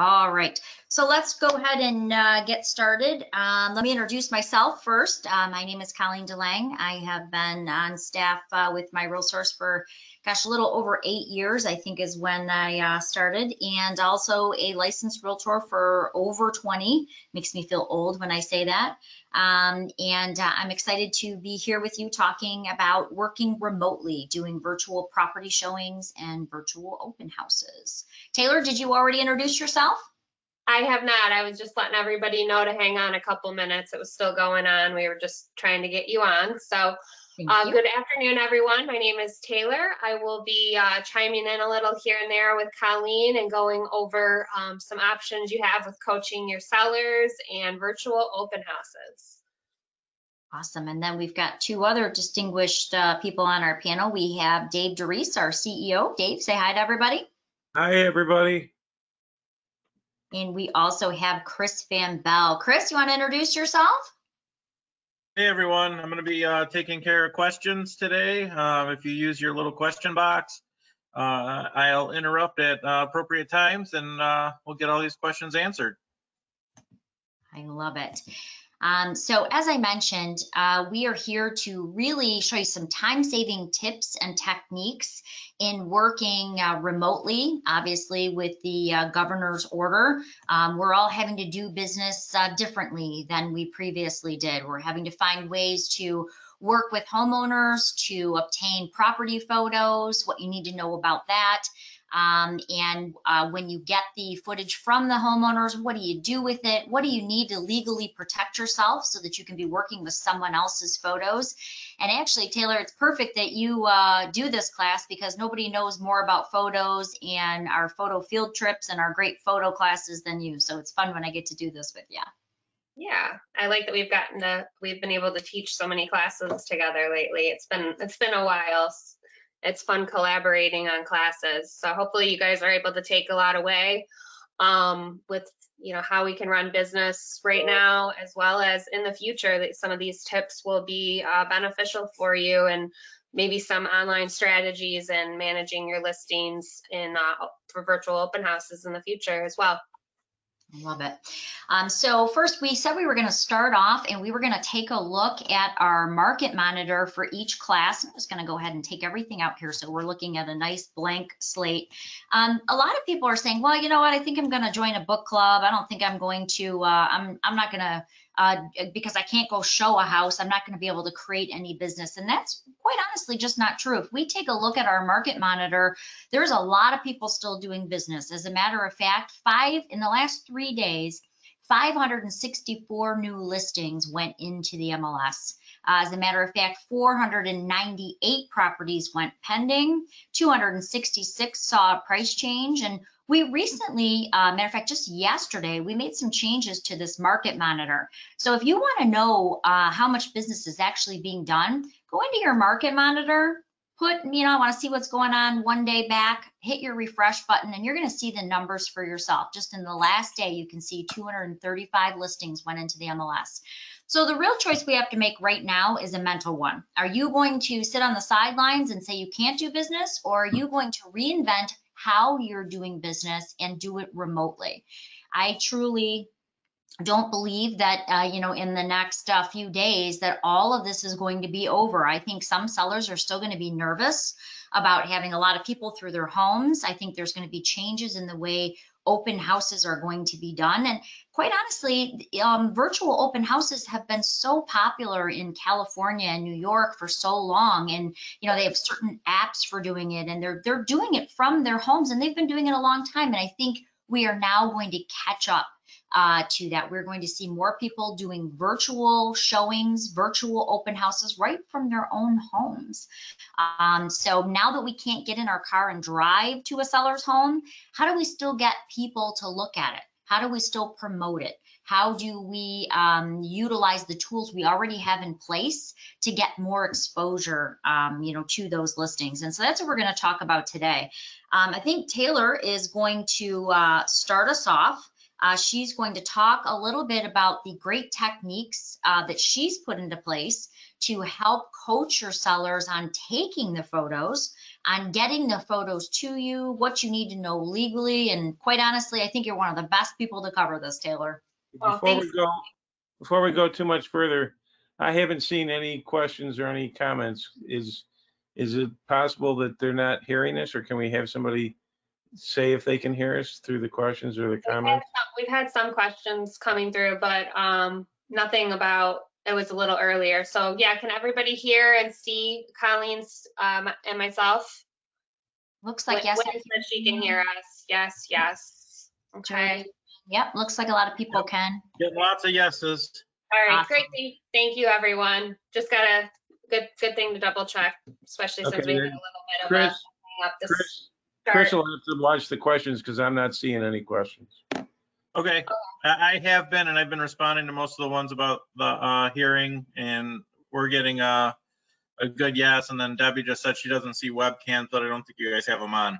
All right, so let's go ahead and uh, get started. Um, let me introduce myself first. Uh, my name is Colleen DeLang. I have been on staff uh, with MiRealSource for, gosh, a little over eight years, I think is when I uh, started, and also a licensed realtor for over 20. Makes me feel old when I say that. Um, and uh, I'm excited to be here with you talking about working remotely, doing virtual property showings and virtual open houses. Taylor, did you already introduce yourself? I have not. I was just letting everybody know to hang on a couple minutes. It was still going on. We were just trying to get you on. So, Thank uh, you. good afternoon, everyone. My name is Taylor. I will be uh, chiming in a little here and there with Colleen and going over um, some options you have with coaching your sellers and virtual open houses. Awesome. And then we've got two other distinguished uh, people on our panel. We have Dave DeReese, our CEO. Dave, say hi to everybody. Hi, everybody. And we also have Chris Van Bell. Chris, you want to introduce yourself? Hey, everyone. I'm going to be uh, taking care of questions today. Uh, if you use your little question box, uh, I'll interrupt at uh, appropriate times and uh, we'll get all these questions answered. I love it. Um, so as I mentioned, uh, we are here to really show you some time-saving tips and techniques in working uh, remotely, obviously with the uh, governor's order. Um, we're all having to do business uh, differently than we previously did. We're having to find ways to work with homeowners to obtain property photos, what you need to know about that. Um, and uh, when you get the footage from the homeowners, what do you do with it? What do you need to legally protect yourself so that you can be working with someone else's photos? And actually, Taylor, it's perfect that you uh, do this class because nobody knows more about photos and our photo field trips and our great photo classes than you. So it's fun when I get to do this with you. Yeah, I like that we've gotten to, we've been able to teach so many classes together lately. It's been, it's been a while. It's fun collaborating on classes. So hopefully you guys are able to take a lot away um, with, you know, how we can run business right now, as well as in the future, that some of these tips will be uh, beneficial for you and maybe some online strategies and managing your listings in uh, for virtual open houses in the future as well. I love it. Um, so first, we said we were going to start off and we were going to take a look at our market monitor for each class. I'm just going to go ahead and take everything out here. So we're looking at a nice blank slate. Um, a lot of people are saying, well, you know what? I think I'm going to join a book club. I don't think I'm going to. Uh, I'm I'm not going to uh, because I can't go show a house, I'm not going to be able to create any business. And that's quite honestly just not true. If we take a look at our market monitor, there's a lot of people still doing business. As a matter of fact, five in the last three days, 564 new listings went into the MLS. Uh, as a matter of fact, 498 properties went pending, 266 saw a price change, and we recently, uh, matter of fact, just yesterday, we made some changes to this market monitor. So if you want to know uh, how much business is actually being done, go into your market monitor, put, you know, I want to see what's going on one day back, hit your refresh button, and you're going to see the numbers for yourself. Just in the last day, you can see 235 listings went into the MLS. So the real choice we have to make right now is a mental one. Are you going to sit on the sidelines and say you can't do business, or are you going to reinvent how you're doing business and do it remotely. I truly don't believe that uh, you know in the next uh, few days that all of this is going to be over i think some sellers are still going to be nervous about having a lot of people through their homes i think there's going to be changes in the way open houses are going to be done. And quite honestly um, virtual open houses have been so popular in california and new york for so long. And you know they have certain apps for doing it and they're they're doing it from their homes and they've been doing it a long time. And i think we are now going to catch up uh, to that. We're going to see more people doing virtual showings, virtual open houses right from their own homes. Um, so now that we can't get in our car and drive to a seller's home, how do we still get people to look at it? How do we still promote it? How do we um, utilize the tools we already have in place to get more exposure, um, you know, to those listings? And so that's what we're going to talk about today. Um, I think Taylor is going to uh, start us off. Uh, she's going to talk a little bit about the great techniques uh, that she's put into place to help coach your sellers on taking the photos, on getting the photos to you, what you need to know legally. And quite honestly, I think you're one of the best people to cover this, Taylor. Well, Before we go, before we go too much further, I haven't seen any questions or any comments. Is, is it possible that they're not hearing us or can we have somebody say if they can hear us through the questions or the We've had comments? some- We've had some questions coming through, but um, nothing about, it was a little earlier. So yeah, can everybody hear and see Colleen's um, and myself? Looks like Wh- yes. Whitney she can hear us. Yes, yes. Okay. Yep, looks like a lot of people can. Get lots of yeses. All right, Awesome. great. Thank- Thank you, everyone. Just got a good, good thing to double check, especially since we Okay, had a little bit of Chris, hang up to Chris, start. Chris will have to watch the questions because I'm not seeing any questions. Okay, I, I have been, and I've been responding to most of the ones about the, uh, hearing, and we're getting a, a good yes, and then Debbie just said she doesn't see webcams, but I don't think you guys have them on.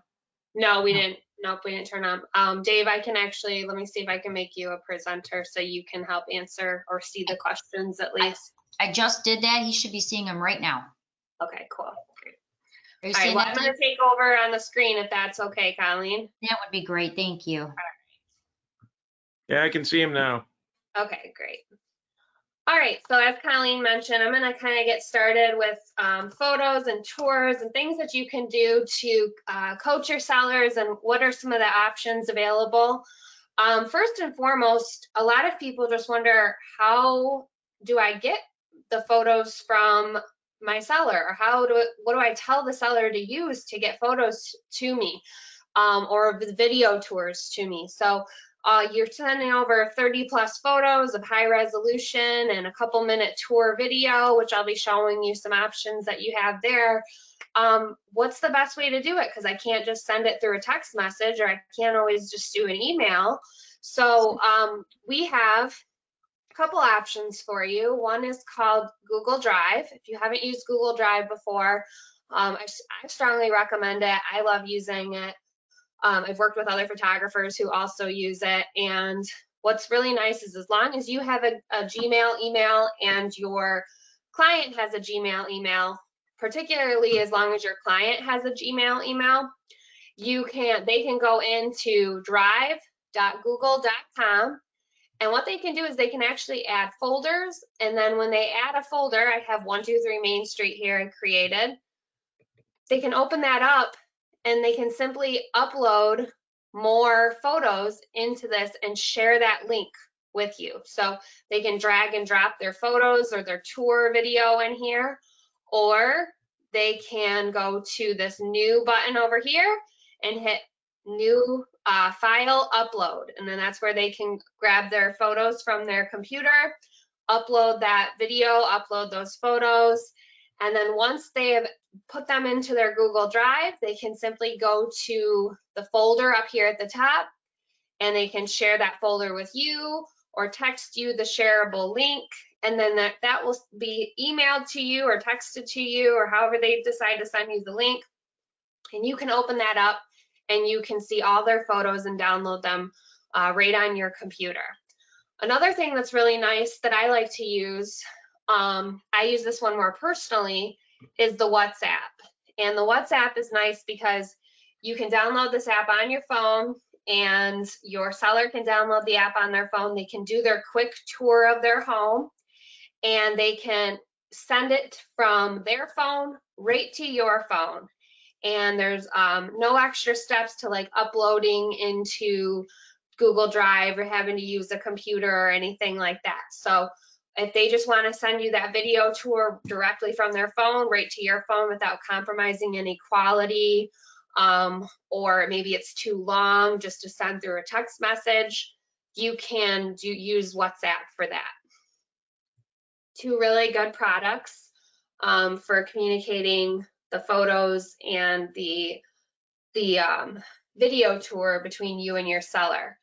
No, we didn't. Nope, we didn't turn on. Um, Dave, I can actually, let me see if I can make you a presenter so you can help answer or see the questions at least. I just did that. He should be seeing them right now. Okay, cool. Great. Are All right, seeing well. I'm gonna take over on the screen if that's okay, Colleen. That would be great. Thank you. Yeah, I can see him now. Okay, great. All right, so as Colleen mentioned, I'm gonna kind of get started with um, photos and tours and things that you can do to uh, coach your sellers and what are some of the options available. Um, first and foremost, a lot of people just wonder, how do I get the photos from my seller? Or how do, what do I tell the seller to use to get photos to me? Um, or video tours to me? So uh, you're sending over 30 plus photos of high resolution and a couple minute tour video, which I'll be showing you some options that you have there. Um, what's the best way to do it? Because I can't just send it through a text message or I can't always just do an email. So um, we have couple options for you. One is called Google Drive. If you haven't used Google Drive before, um, I, I strongly recommend it. I love using it. Um, I've worked with other photographers who also use it. And what's really nice is as long as you have a, a Gmail email and your client has a Gmail email, particularly as long as your client has a Gmail email, you can, they can go into drive.google.com and what they can do is they can actually add folders. And then when they add a folder, I have 123 Main Street here and created. They can open that up and they can simply upload more photos into this and share that link with you. So they can drag and drop their photos or their tour video in here, or they can go to this new button over here and hit new uh, file upload. And then that's where they can grab their photos from their computer, upload that video, upload those photos. And then once they have put them into their Google Drive, they can simply go to the folder up here at the top and they can share that folder with you or text you the shareable link. And then that, that will be emailed to you or texted to you or however they decide to send you the link. And you can open that up and you can see all their photos and download them uh, right on your computer. Another thing that's really nice that I like to use, um, I use this one more personally, is the WhatsApp. And the WhatsApp is nice because you can download this app on your phone and your seller can download the app on their phone. They can do their quick tour of their home and they can send it from their phone right to your phone. And there's um, no extra steps to like uploading into Google Drive or having to use a computer or anything like that. So if they just want to send you that video tour directly from their phone right to your phone without compromising any quality, um, or maybe it's too long just to send through a text message, you can do use WhatsApp for that. Two really good products um, for communicating the photos and the the um, video tour between you and your seller.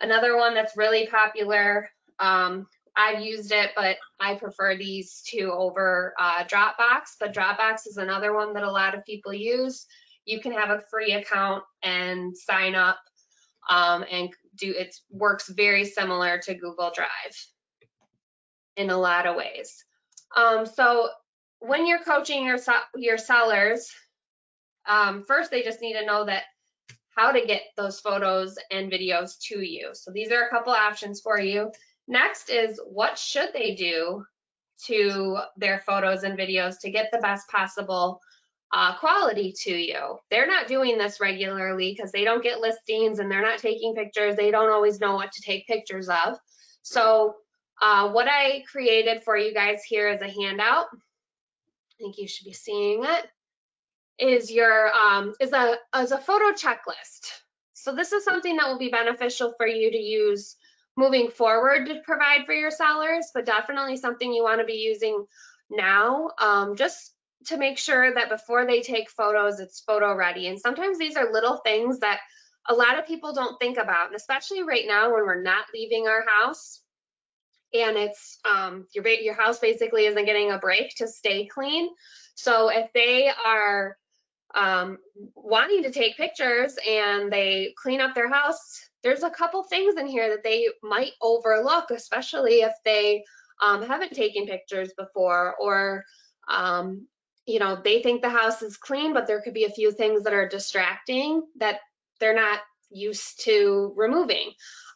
Another one that's really popular, um, I've used it, but I prefer these two over uh, Dropbox. But Dropbox is another one that a lot of people use. You can have a free account and sign up um, and do it works very similar to Google Drive in a lot of ways. Um, so when you're coaching your your sellers, um, first they just need to know that how to get those photos and videos to you. So these are a couple options for you. Next is what should they do to their photos and videos to get the best possible uh, quality to you. They're not doing this regularly because they don't get listings and they're not taking pictures. They don't always know what to take pictures of. So uh, what I created for you guys here is a handout. Think you should be seeing it. Is your um, is a is a photo checklist. So this is something that will be beneficial for you to use moving forward to provide for your sellers, but definitely something you want to be using now. Um, just to make sure that before they take photos, it's photo ready. And sometimes these are little things that a lot of people don't think about, and especially right now when we're not leaving our house and it's um, your your house basically isn't getting a break to stay clean. So if they are um, wanting to take pictures and they clean up their house, there's a couple things in here that they might overlook, especially if they um, haven't taken pictures before or um, you know they think the house is clean, but there could be a few things that are distracting that they're not used to removing.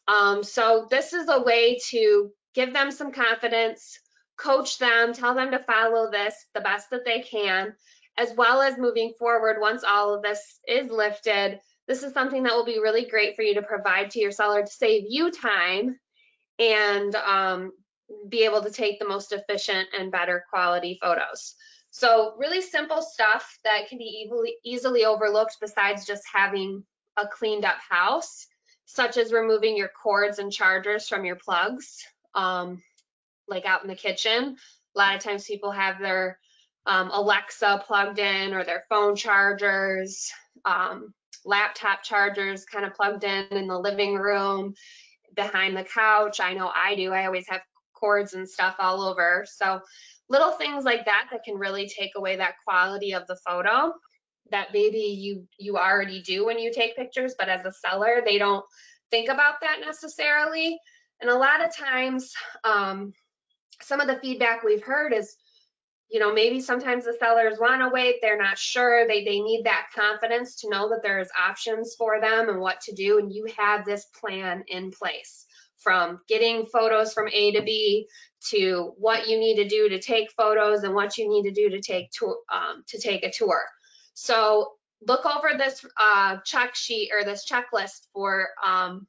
Um, so this is a way to give them some confidence, coach them, tell them to follow this the best that they can, as well as moving forward once all of this is lifted. This is something that will be really great for you to provide to your seller to save you time and um, be able to take the most efficient and better quality photos. So really simple stuff that can be easily, easily overlooked besides just having a cleaned up house, such as removing your cords and chargers from your plugs, um, like out in the kitchen. A lot of times people have their um, Alexa plugged in or their phone chargers, um, laptop chargers kind of plugged in in the living room, behind the couch. I know I do. I always have cords and stuff all over. So little things like that that can really take away that quality of the photo that maybe you you already do when you take pictures, but as a seller, they don't think about that necessarily. And a lot of times, um, some of the feedback we've heard is, you know, maybe sometimes the sellers want to wait, they're not sure, they, they need that confidence to know that there's options for them and what to do, and you have this plan in place from getting photos from A to B to what you need to do to take photos and what you need to do to take to, um, to take a tour. So look over this uh, check sheet or this checklist for um,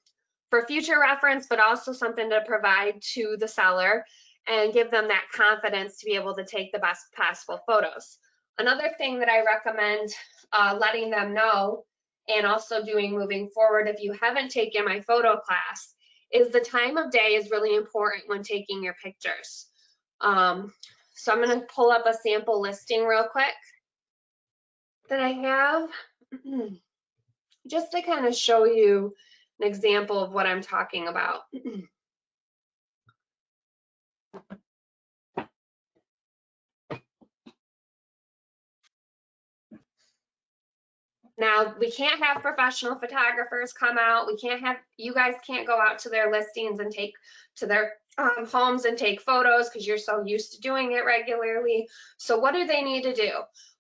for future reference, but also something to provide to the seller and give them that confidence to be able to take the best possible photos. Another thing that I recommend uh, letting them know and also doing moving forward if you haven't taken my photo class is the time of day is really important when taking your pictures. Um, so I'm going to pull up a sample listing real quick that I have just to kind of show you an example of what I'm talking about. Now, we can't have professional photographers come out. We can't have, you guys can't go out to their listings and take to their um, homes and take photos because you're so used to doing it regularly. So what do they need to do?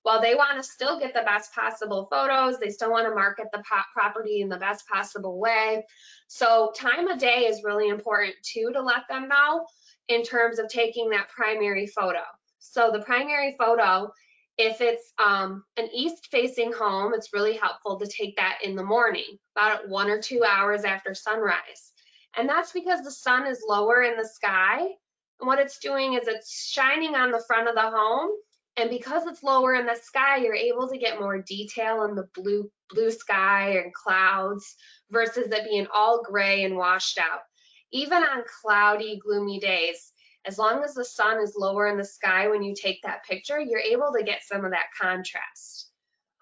Well, they want to still get the best possible photos. They still want to market the property in the best possible way. So time of day is really important too to let them know in terms of taking that primary photo. So the primary photo if it's um, an east facing home, it's really helpful to take that in the morning, about one or two hours after sunrise. And that's because the sun is lower in the sky. And what it's doing is it's shining on the front of the home. And because it's lower in the sky, you're able to get more detail in the blue, blue sky and clouds versus it being all gray and washed out. Even on cloudy, gloomy days, as long as the sun is lower in the sky when you take that picture, you're able to get some of that contrast.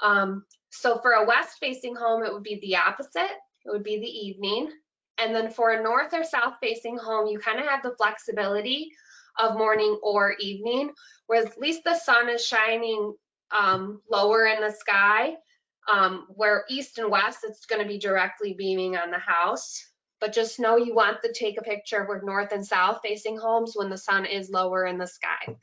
Um, so for a west facing home, it would be the opposite. It would be the evening. And then for a north or south facing home, you kind of have the flexibility of morning or evening, where at least the sun is shining um, lower in the sky, um, where east and west, it's going to be directly beaming on the house but just know you want to take a picture with north and south facing homes when the sun is lower in the sky.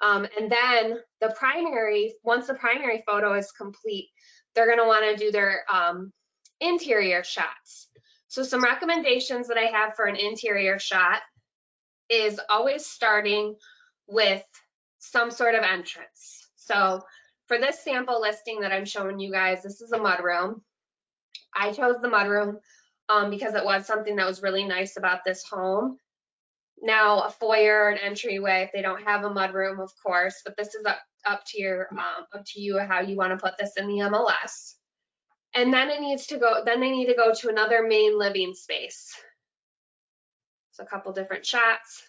Um, and then the primary, once the primary photo is complete, they're gonna wanna do their um, interior shots. So some recommendations that I have for an interior shot is always starting with some sort of entrance. So for this sample listing that I'm showing you guys, this is a mudroom. I chose the mudroom um, because it was something that was really nice about this home. Now a foyer, an entryway, if they don't have a mudroom, of course, but this is up, up to your, um, up to you how you wanna put this in the MLS. And then it needs to go, then they need to go to another main living space. So a couple different shots.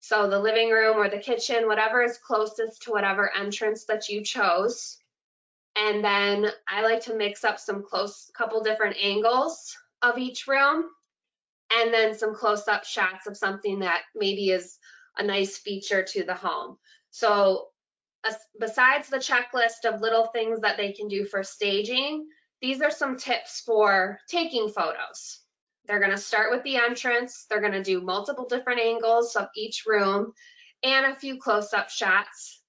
So the living room or the kitchen, whatever is closest to whatever entrance that you chose. And then I like to mix up some close, couple different angles of each room. And then some close-up shots of something that maybe is a nice feature to the home. So besides the checklist of little things that they can do for staging, these are some tips for taking photos. They're gonna start with the entrance. They're gonna do multiple different angles of each room and a few close-up shots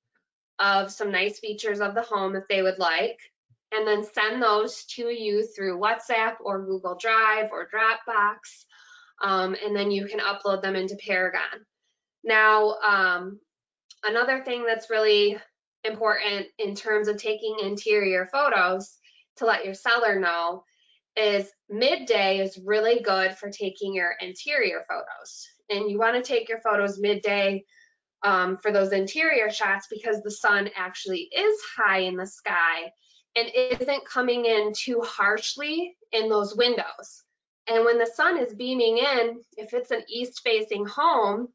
of some nice features of the home if they would like. And then send those to you through WhatsApp or Google Drive or Dropbox. Um, and then you can upload them into Paragon. Now, um, another thing that's really important in terms of taking interior photos to let your seller know is midday is really good for taking your interior photos. And you want to take your photos midday um, for those interior shots because the sun actually is high in the sky and isn't coming in too harshly in those windows. And when the sun is beaming in, if it's an east facing home,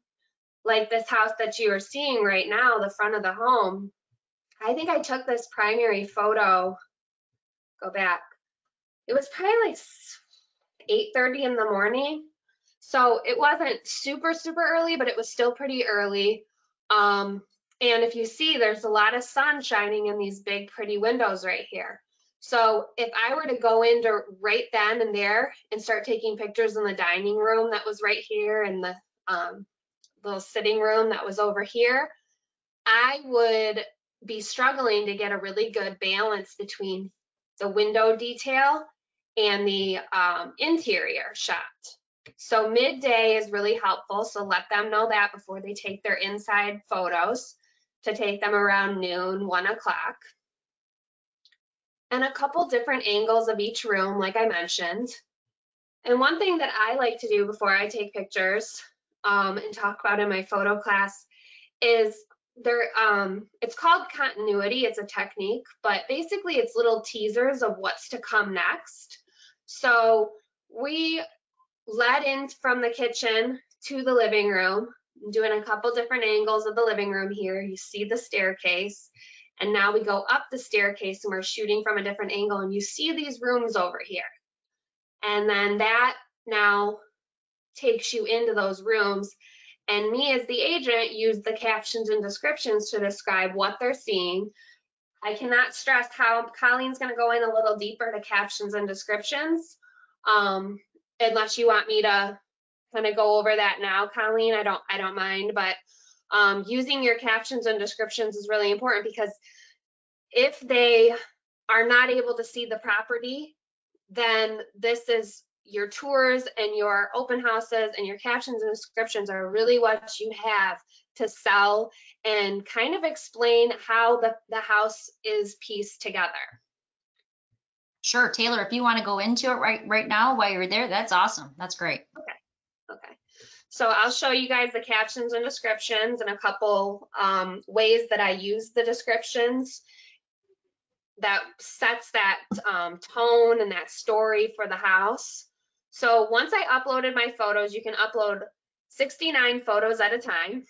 like this house that you are seeing right now, the front of the home, I think I took this primary photo, go back, it was probably like 8.30 in the morning. So it wasn't super, super early, but it was still pretty early. Um, and if you see, there's a lot of sun shining in these big, pretty windows right here. So if I were to go into right then and there and start taking pictures in the dining room that was right here and the um, little sitting room that was over here, I would be struggling to get a really good balance between the window detail and the um, interior shot. So midday is really helpful. So let them know that before they take their inside photos to take them around noon, one o'clock. And a couple different angles of each room, like I mentioned. And one thing that I like to do before I take pictures um, and talk about in my photo class is there um it's called continuity it's a technique but basically it's little teasers of what's to come next so we led in from the kitchen to the living room doing a couple different angles of the living room here. You see the staircase. And now we go up the staircase and we're shooting from a different angle and you see these rooms over here. And then that now takes you into those rooms. And me as the agent use the captions and descriptions to describe what they're seeing. I cannot stress how Colleen's gonna go in a little deeper to captions and descriptions. Um, unless you want me to kind of go over that now, Colleen, I don't, I don't mind, but um, using your captions and descriptions is really important because if they are not able to see the property, then this is your tours and your open houses and your captions and descriptions are really what you have to sell and kind of explain how the, the house is pieced together. Sure, Taylor, if you want to go into it right, right now while you're there, that's awesome. That's great. Okay. Okay. So I'll show you guys the captions and descriptions and a couple um, ways that I use the descriptions that sets that um, tone and that story for the house. So once I uploaded my photos, you can upload 69 photos at a time.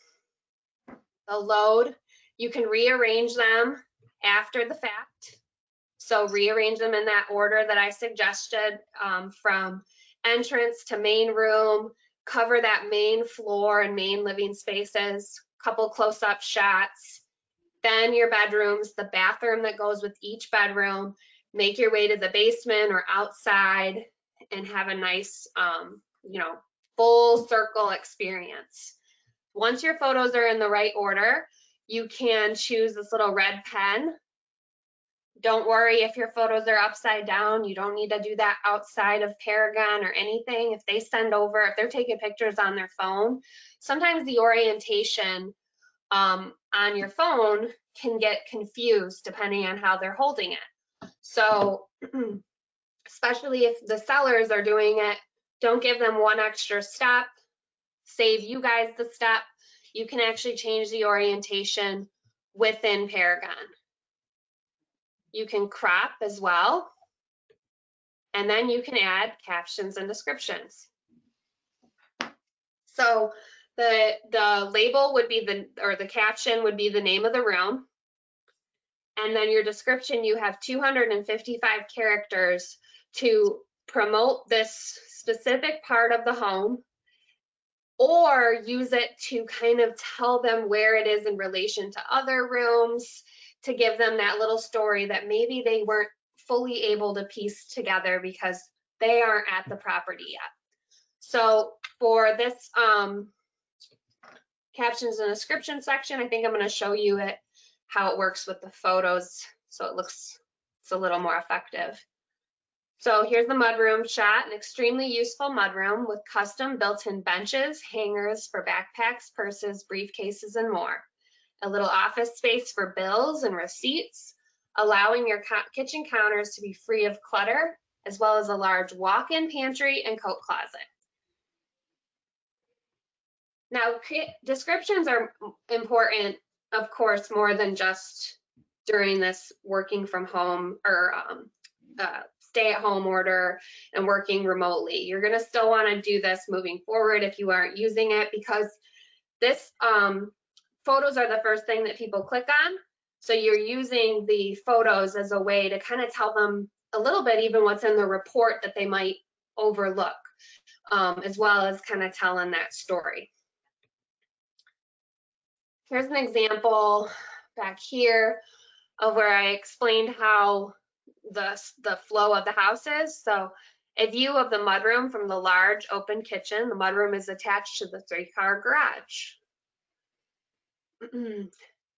They'll load. You can rearrange them after the fact. So rearrange them in that order that I suggested um, from entrance to main room, cover that main floor and main living spaces, couple close-up shots, then your bedrooms, the bathroom that goes with each bedroom, make your way to the basement or outside and have a nice, um, you know, full circle experience. Once your photos are in the right order, you can choose this little red pen. Don't worry if your photos are upside down. You don't need to do that outside of Paragon or anything. If they send over, if they're taking pictures on their phone, sometimes the orientation um, on your phone can get confused depending on how they're holding it. So especially if the sellers are doing it, don't give them one extra step. Save you guys the step. You can actually change the orientation within Paragon. You can crop as well. And then you can add captions and descriptions. So the, the label would be the, or the caption would be the name of the room. And then your description, you have 255 characters to promote this specific part of the home or use it to kind of tell them where it is in relation to other rooms to give them that little story that maybe they weren't fully able to piece together because they aren't at the property yet. So for this um, captions and description section, I think I'm going to show you it how it works with the photos so it looks it's a little more effective. So here's the mudroom shot, an extremely useful mudroom with custom built-in benches, hangers for backpacks, purses, briefcases, and more. A little office space for bills and receipts, allowing your kitchen counters to be free of clutter, as well as a large walk-in pantry and coat closet. Now, descriptions are important, of course, more than just during this working from home or um, uh, stay at home order and working remotely. You're gonna still wanna do this moving forward if you aren't using it because this um, photos are the first thing that people click on. So you're using the photos as a way to kind of tell them a little bit even what's in the report that they might overlook, um, as well as kind of telling that story. Here's an example back here of where I explained how the, the flow of the house is. So a view of the mudroom from the large open kitchen. The mudroom is attached to the three-car garage.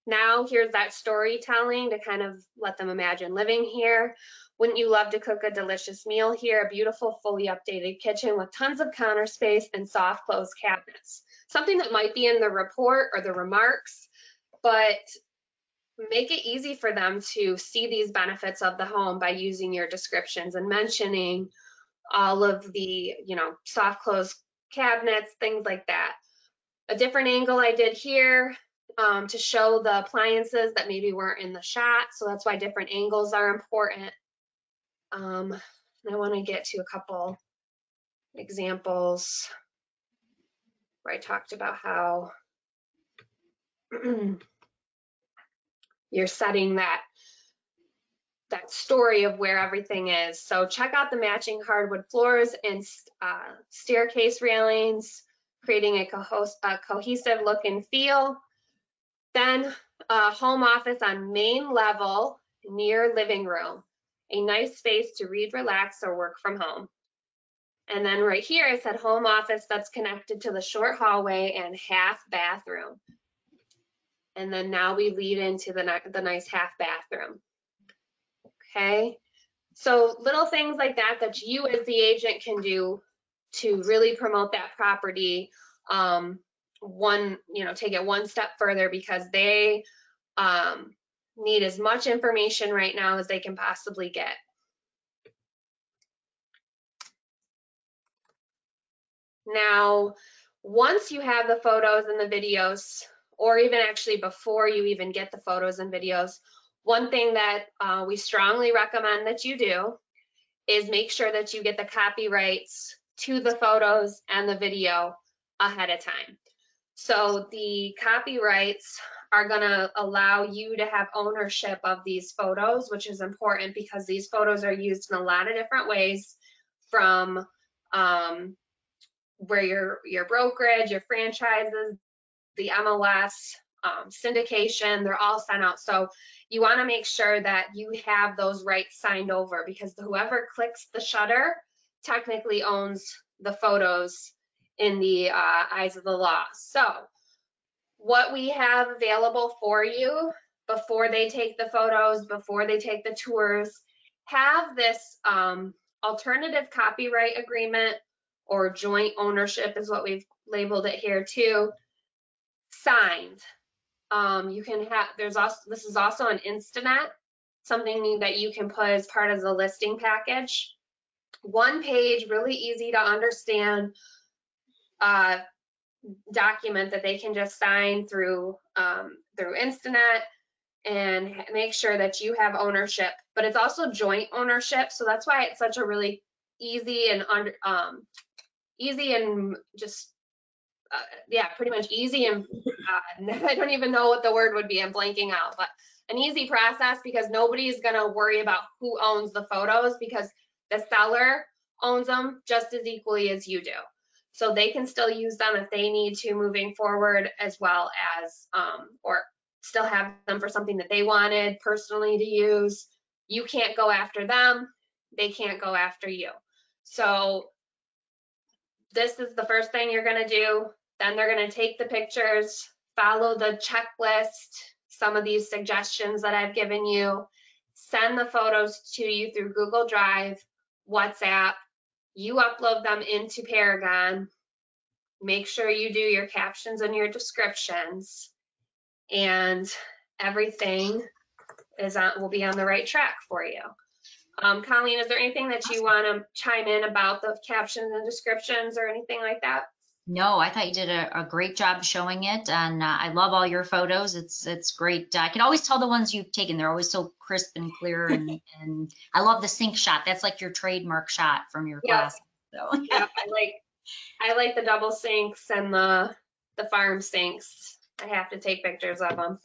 now here's that storytelling to kind of let them imagine living here. Wouldn't you love to cook a delicious meal here? A beautiful, fully updated kitchen with tons of counter space and soft closed cabinets. Something that might be in the report or the remarks, but make it easy for them to see these benefits of the home by using your descriptions and mentioning all of the, you know, soft close cabinets, things like that. A different angle I did here um, to show the appliances that maybe weren't in the shot. So that's why different angles are important. Um, and I want to get to a couple examples where I talked about how you're setting that that story of where everything is. So check out the matching hardwood floors and uh, staircase railings, creating a, co a, cohesive look and feel. Then a home office on main level near living room, a nice space to read, relax, or work from home. And then right here, I said home office that's connected to the short hallway and half bathroom. And then now we lead into the, the nice half bathroom. Okay, so little things like that that you as the agent can do to really promote that property. Um, one, you know, take it one step further because they um, need as much information right now as they can possibly get. Now, once you have the photos and the videos, or even actually before you even get the photos and videos, one thing that uh, we strongly recommend that you do is make sure that you get the copyrights to the photos and the video ahead of time. So the copyrights are going to allow you to have ownership of these photos, which is important because these photos are used in a lot of different ways from um, where your your brokerage, your franchises, the MLS, um, syndication, they're all sent out. So you want to make sure that you have those rights signed over because whoever clicks the shutter technically owns the photos in the uh, eyes of the law. So what we have available for you before they take the photos, before they take the tours, have this um, alternative copyright agreement or joint ownership is what we've labeled it here too, signed. Um, you can have, there's also, this is also an Instanet, something that you can put as part of the listing package. One page, really easy to understand, uh, document that they can just sign through, um, through Instanet and make sure that you have ownership, but it's also joint ownership. So that's why it's such a really easy and under, um, easy and just, uh, yeah, pretty much easy and, uh, I don't even know what the word would be. I'm blanking out, but an easy process because nobody's gonna worry about who owns the photos because the seller owns them just as equally as you do. So they can still use them if they need to moving forward as well as, um, or still have them for something that they wanted personally to use. You can't go after them. They can't go after you. So this is the first thing you're gonna do. Then they're gonna take the pictures, follow the checklist, some of these suggestions that I've given you, send the photos to you through Google Drive, WhatsApp. You upload them into Paragon. Make sure you do your captions and your descriptions and everything is on, will be on the right track for you. Um, Colleen, is there anything that you want to chime in about the captions and descriptions or anything like that? No, I thought you did a, a great job showing it, and uh, I love all your photos. It's it's great. I can always tell the ones you've taken; they're always so crisp and clear, and and I love the sink shot. That's like your trademark shot from your Yeah. class. So Yeah, I like, I like the double sinks and the, the farm sinks. I have to take pictures of them.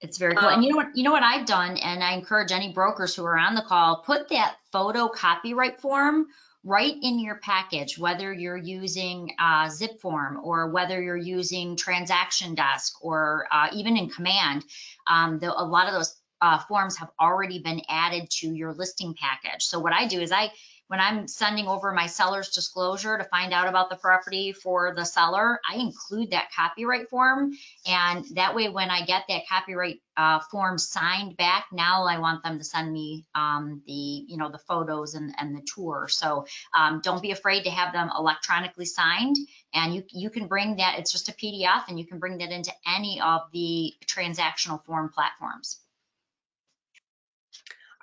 it's very cool. Um, and you know what? You know what I've done, and I encourage any brokers who are on the call, put that photo copyright form right in your package, whether you're using uh, zipForm or whether you're using transaction desk or uh, even in command. Um, the, a lot of those uh, forms have already been added to your listing package. So what I do is I, when I'm sending over my seller's disclosure to find out about the property for the seller, I include that copyright form. And that way, when I get that copyright uh, form signed back, now I want them to send me um, the, you know, the photos and, and the tour. So um, don't be afraid to have them electronically signed. And you, you can bring that, it's just a PDF, and you can bring that into any of the transactional form platforms.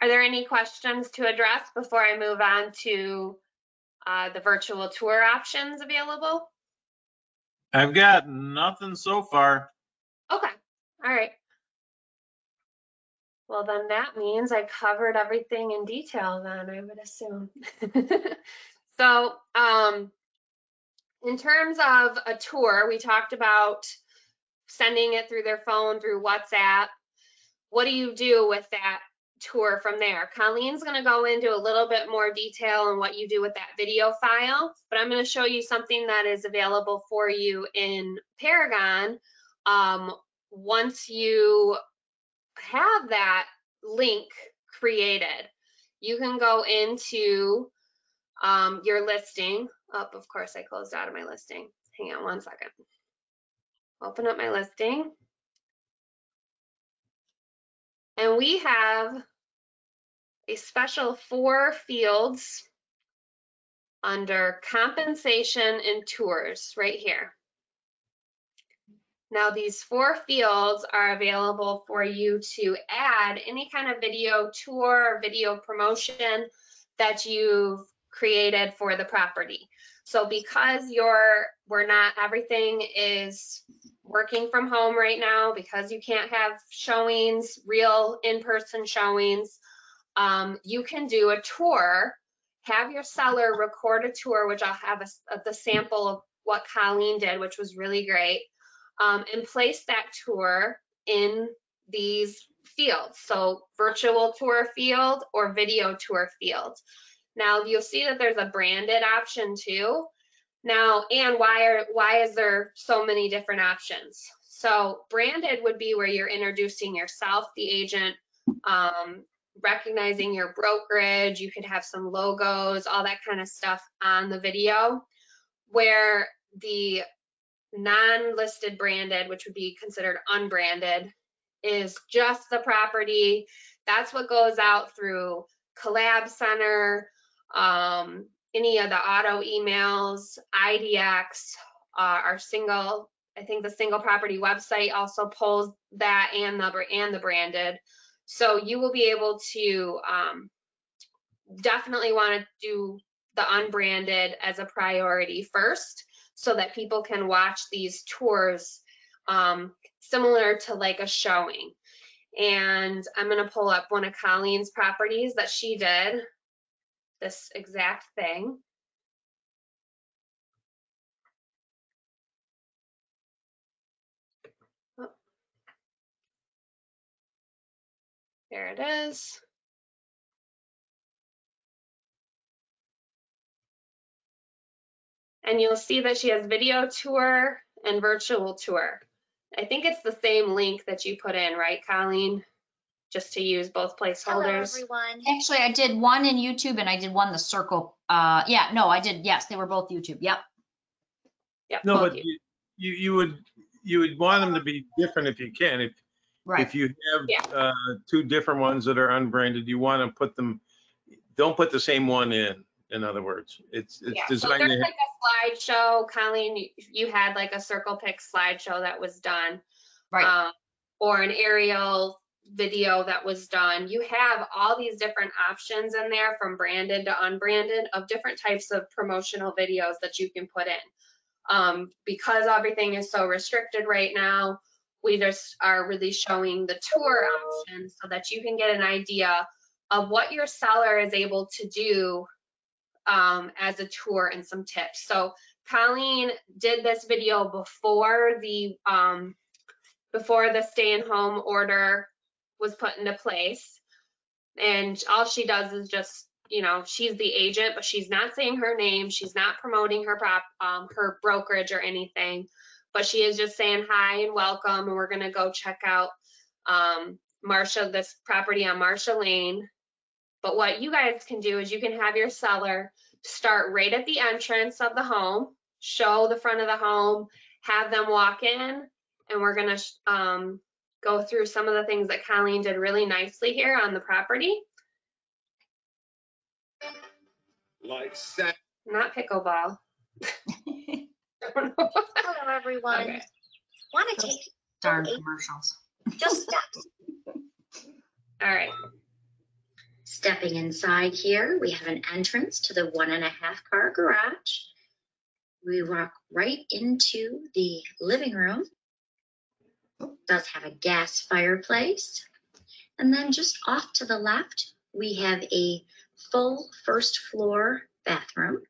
Are there any questions to address before I move on to uh, the virtual tour options available? I've got nothing so far. Okay, all right. Well, then that means I covered everything in detail then, I would assume. So, um, in terms of a tour, we talked about sending it through their phone, through WhatsApp. What do you do with that tour from there? Colleen's gonna go into a little bit more detail on what you do with that video file, but I'm gonna show you something that is available for you in Paragon. Um, once you have that link created, you can go into um, your listing. Up, of course, I closed out of my listing. Hang on one second. Open up my listing. And we have a special four fields under compensation and tours right here. Now these four fields are available for you to add any kind of video tour, or video promotion that you've created for the property. So because you're, we're not, everything is working from home right now, because you can't have showings, real in-person showings, um, you can do a tour, have your seller record a tour, which I'll have a a- the sample of what Colleen did, which was really great, um, and place that tour in these fields. So virtual tour field or video tour field. Now you'll see that there's a branded option too. Now, and why are why is there so many different options? So branded would be where you're introducing yourself, the agent, um, recognizing your brokerage. You could have some logos, all that kind of stuff on the video. Where the non-listed branded, which would be considered unbranded, is just the property. That's what goes out through Collab Center, um, any of the auto emails, IDX, uh, our single, I think the single property website also pulls that and the, and the branded. So you will be able to, um, definitely want to do the unbranded as a priority first so that people can watch these tours um, similar to like a showing. And I'm going to pull up one of Colleen's properties that she did, this exact thing. There it is. And you'll see that she has video tour and virtual tour. I think it's the same link that you put in, right, Colleen? Just to use both Hello, placeholders. everyone. Actually, I did one in YouTube and I did one the circle. Uh, yeah, no, I did. Yes, they were both YouTube. Yep. Yep, No, but you- you, you you would, you would want them to be different if you can. If, Right. if you Yeah. have uh, two different ones that are unbranded, you want to put them, don't put the same one in, in other words. It's, it's Yeah, so designed there's to, like a slideshow, Colleen, you- you had like a Circle Pix slideshow that was done. Right. um, Or an aerial video that was done. You have all these different options in there from branded to unbranded of different types of promotional videos that you can put in. Um, because everything is so restricted right now, we just are really showing the tour option so that you can get an idea of what your seller is able to do um, as a tour and some tips. So Colleen did this video before the um, before the stay-in-home order was put into place, and all she does is just you know she's the agent, but she's not saying her name, she's not promoting her prop um, her brokerage or anything, but she is just saying hi and welcome, and we're gonna go check out um, Marsha this property on Marsha Lane. But what you guys can do is you can have your seller start right at the entrance of the home, show the front of the home, have them walk in, and we're gonna um, go through some of the things that Colleen did really nicely here on the property. like sa- Not pickleball. Hello, everyone. Okay. Want to take Darn commercials. just steps. All right, Stepping inside here, we have an entrance to the one and a half car garage. We walk right into the living room. Does have a gas fireplace. And then just off to the left, we have a full first floor bathroom.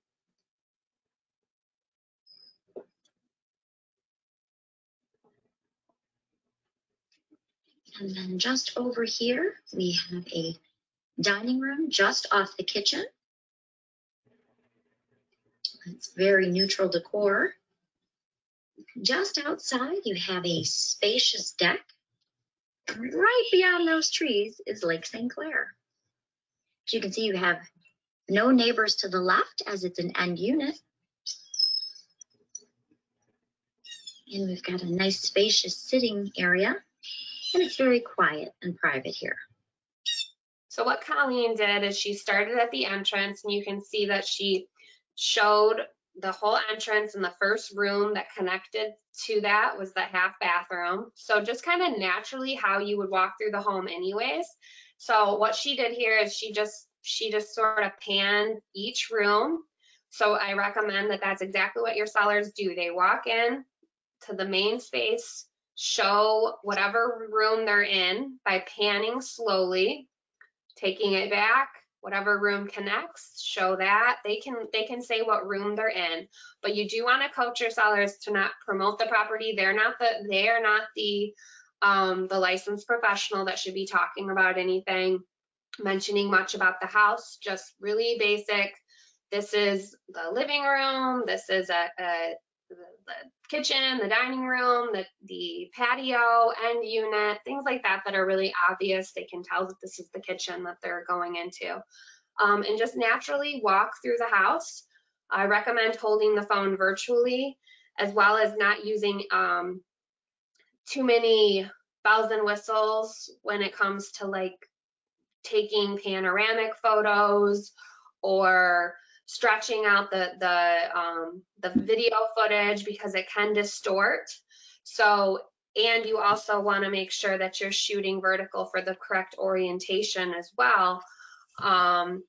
And then just over here, we have a dining room just off the kitchen. It's very neutral decor. Just outside, you have a spacious deck. Right beyond those trees is Lake St. Clair. As you can see, you have no neighbors to the left as it's an end unit. And we've got a nice spacious sitting area and it's very quiet and private here. so what Colleen did is she started at the entrance and you can see that she showed the whole entrance and the first room that connected to that was the half bathroom. So just kind of naturally how you would walk through the home anyways. So what she did here is she just, she just sort of panned each room. So I recommend that that's exactly what your sellers do. They walk in to the main space, show whatever room they're in by panning slowly, taking it back, whatever room connects, show that. They can they can say what room they're in, but you do want to coach your sellers to not promote the property. They're not the they are not the um, the licensed professional that should be talking about anything, mentioning much about the house. Just really basic. This is the living room. This is a, a the, kitchen, the dining room, the, the patio, end unit, things like that that are really obvious. They can tell that this is the kitchen that they're going into. Um, and just naturally walk through the house. I recommend holding the phone virtually as well as not using um, too many bells and whistles when it comes to like taking panoramic photos or stretching out the the um, the video footage because it can distort. So and you also want to make sure that you're shooting vertical for the correct orientation as well. Um,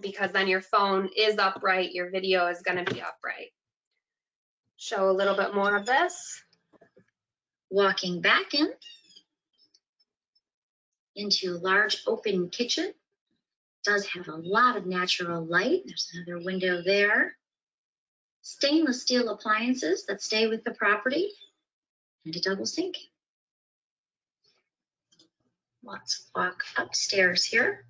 because then your phone is upright, your video is going to be upright. Show a little bit more of this. Walking back in into large open kitchen. Does have a lot of natural light. There's another window there. Stainless steel appliances that stay with the property and a double sink. Let's walk upstairs here.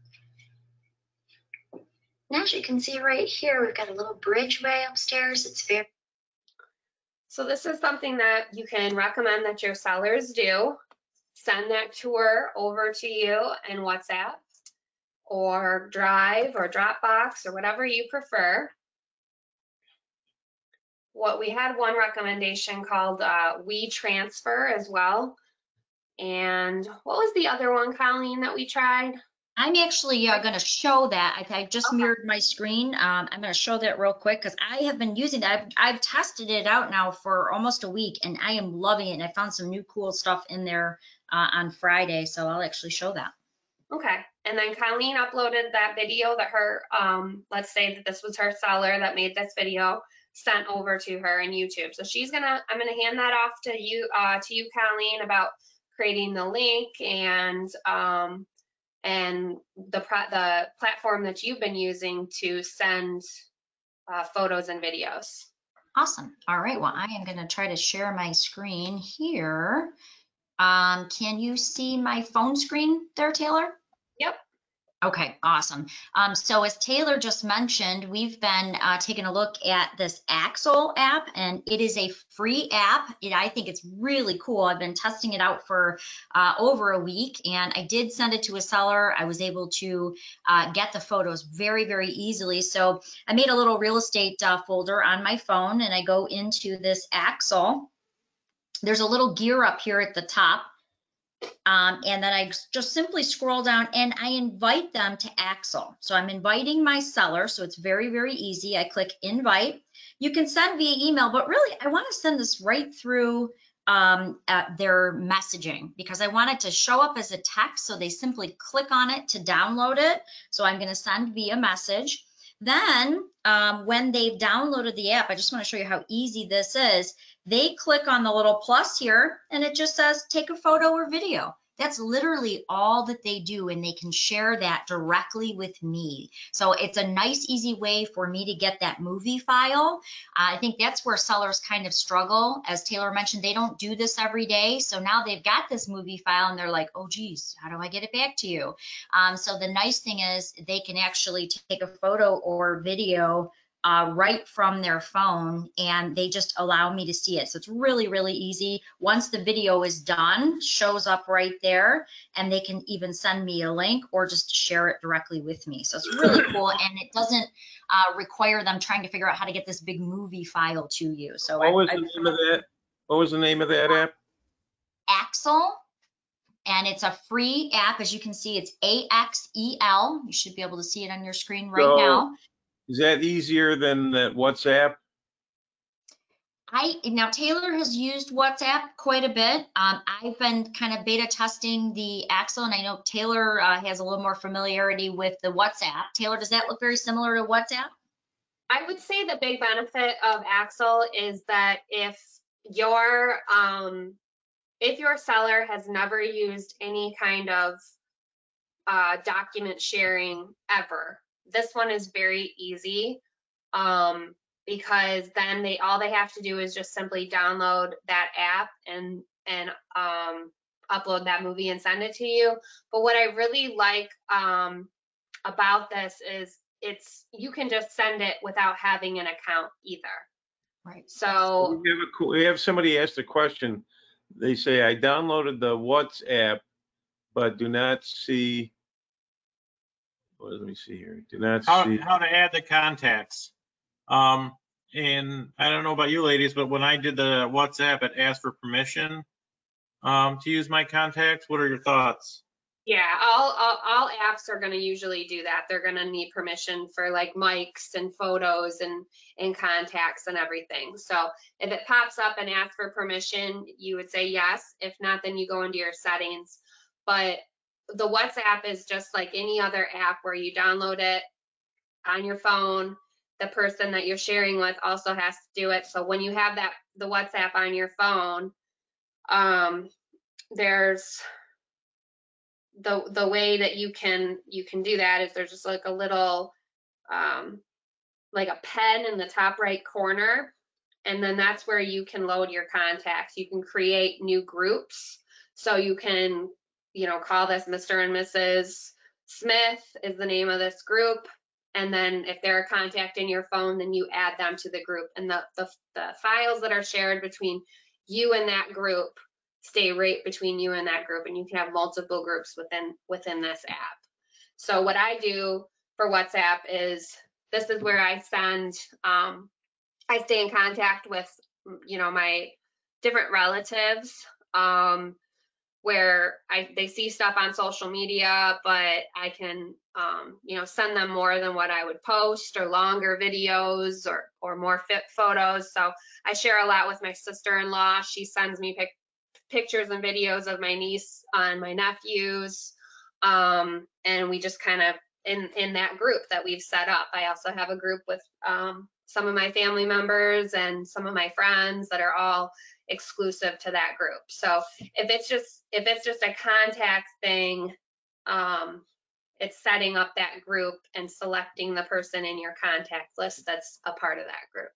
And as you can see right here, we've got a little bridgeway upstairs. It's very So this is something that you can recommend that your sellers do. Send that tour over to you in WhatsApp or Drive or Dropbox or whatever you prefer. What we had one recommendation called uh, WeTransfer as well. And what was the other one, Colleen, that we tried? I'm actually uh, going to show that. I, I just Okay. mirrored my screen. Um, I'm going to show that real quick because I have been using that. I've, I've tested it out now for almost a week and I am loving it. And I found some new cool stuff in there uh, on Friday. So I'll actually show that. Okay, and then Colleen uploaded that video that her, um, let's say that this was her seller that made this video, sent over to her in YouTube. So she's gonna, I'm gonna hand that off to you, uh, to you, Colleen, about creating the link and, um, and the the platform that you've been using to send, uh, photos and videos. Awesome. All right. Well, I am going to try to share my screen here. Um, can you see my phone screen there, Taylor? Okay, awesome. Um, so as Taylor just mentioned, we've been uh, taking a look at this Axel app, and it is a free app. It, I think it's really cool. I've been testing it out for uh, over a week, and I did send it to a seller. I was able to uh, get the photos very, very easily. So I made a little real estate uh, folder on my phone, and I go into this Axel. There's a little gear up here at the top. Um, and then I just simply scroll down and I invite them to Axel. So I'm inviting my seller. So it's very, very easy. I click invite. You can send via email, but really I want to send this right through um, at their messaging because I want it to show up as a text. So they simply click on it to download it. So I'm going to send via message. Then um, when they've downloaded the app, I just want to show you how easy this is they click on the little plus here and it just says take a photo or video. That's literally all that they do and they can share that directly with me. So it's a nice, easy way for me to get that movie file. Uh, I think that's where sellers kind of struggle. As Taylor mentioned, they don't do this every day. So now they've got this movie file and they're like, oh, geez, how do I get it back to you? Um, so the nice thing is they can actually take a photo or video uh, right from their phone and they just allow me to see it. So it's really, really easy. Once the video is done, shows up right there and they can even send me a link or just share it directly with me. So it's really cool and it doesn't uh, require them trying to figure out how to get this big movie file to you. So What I, was I, the name of that? What was the name of that app? Axel and it's a free app. As you can see, it's A-X-E-L. You should be able to see it on your screen right So- now. Is that easier than that WhatsApp? I now Taylor has used WhatsApp quite a bit. Um, I've been kind of beta testing the Axel, and I know Taylor uh, has a little more familiarity with the WhatsApp. Taylor, does that look very similar to WhatsApp? I would say the big benefit of Axel is that if your um, if your seller has never used any kind of uh, document sharing ever, this one is very easy um, because then they all they have to do is just simply download that app and and um, upload that movie and send it to you. But what I really like um, about this is it's you can just send it without having an account either. Right. So We have, a we have somebody asked a question. They say, I downloaded the WhatsApp, but do not see. Well, let me see here. Do not How, see. how to add the contacts. Um, And I don't know about you ladies, but when I did the WhatsApp, it asked for permission um, to use my contacts. What are your thoughts? Yeah, all, all, all apps are gonna usually do that. They're gonna need permission for like mics and photos and, and contacts and everything. So if it pops up and asks for permission, you would say yes. If not, then you go into your settings. But the WhatsApp is just like any other app where you download it on your phone. The person that you're sharing with also has to do it. So when you have that, the WhatsApp on your phone, um, there's the the way that you can you can do that is there's just like a little um like a pen in the top right corner and then that's where you can load your contacts you can create new groups so you can you know call this mr and mrs smith is the name of this group. And then if they're a contact in your phone then you add them to the group. And the the, the files that are shared between you and that group stay right between you and that group. And you can have multiple groups within within this app. So what i do for whatsapp is this is where i send um, i stay in contact with you know my different relatives. Um, where I, they see stuff on social media but i can um, you know send them more than what i would post or longer videos or or more fit photos so i share a lot with my sister-in-law she sends me pic- pictures and videos of my niece and my nephews. Um, and we just kind of in in that group that we've set up. I also have a group with um, some of my family members and some of my friends that are all exclusive to that group. So if it's just if it's just a contact thing, um, it's setting up that group and selecting the person in your contact list that's a part of that group.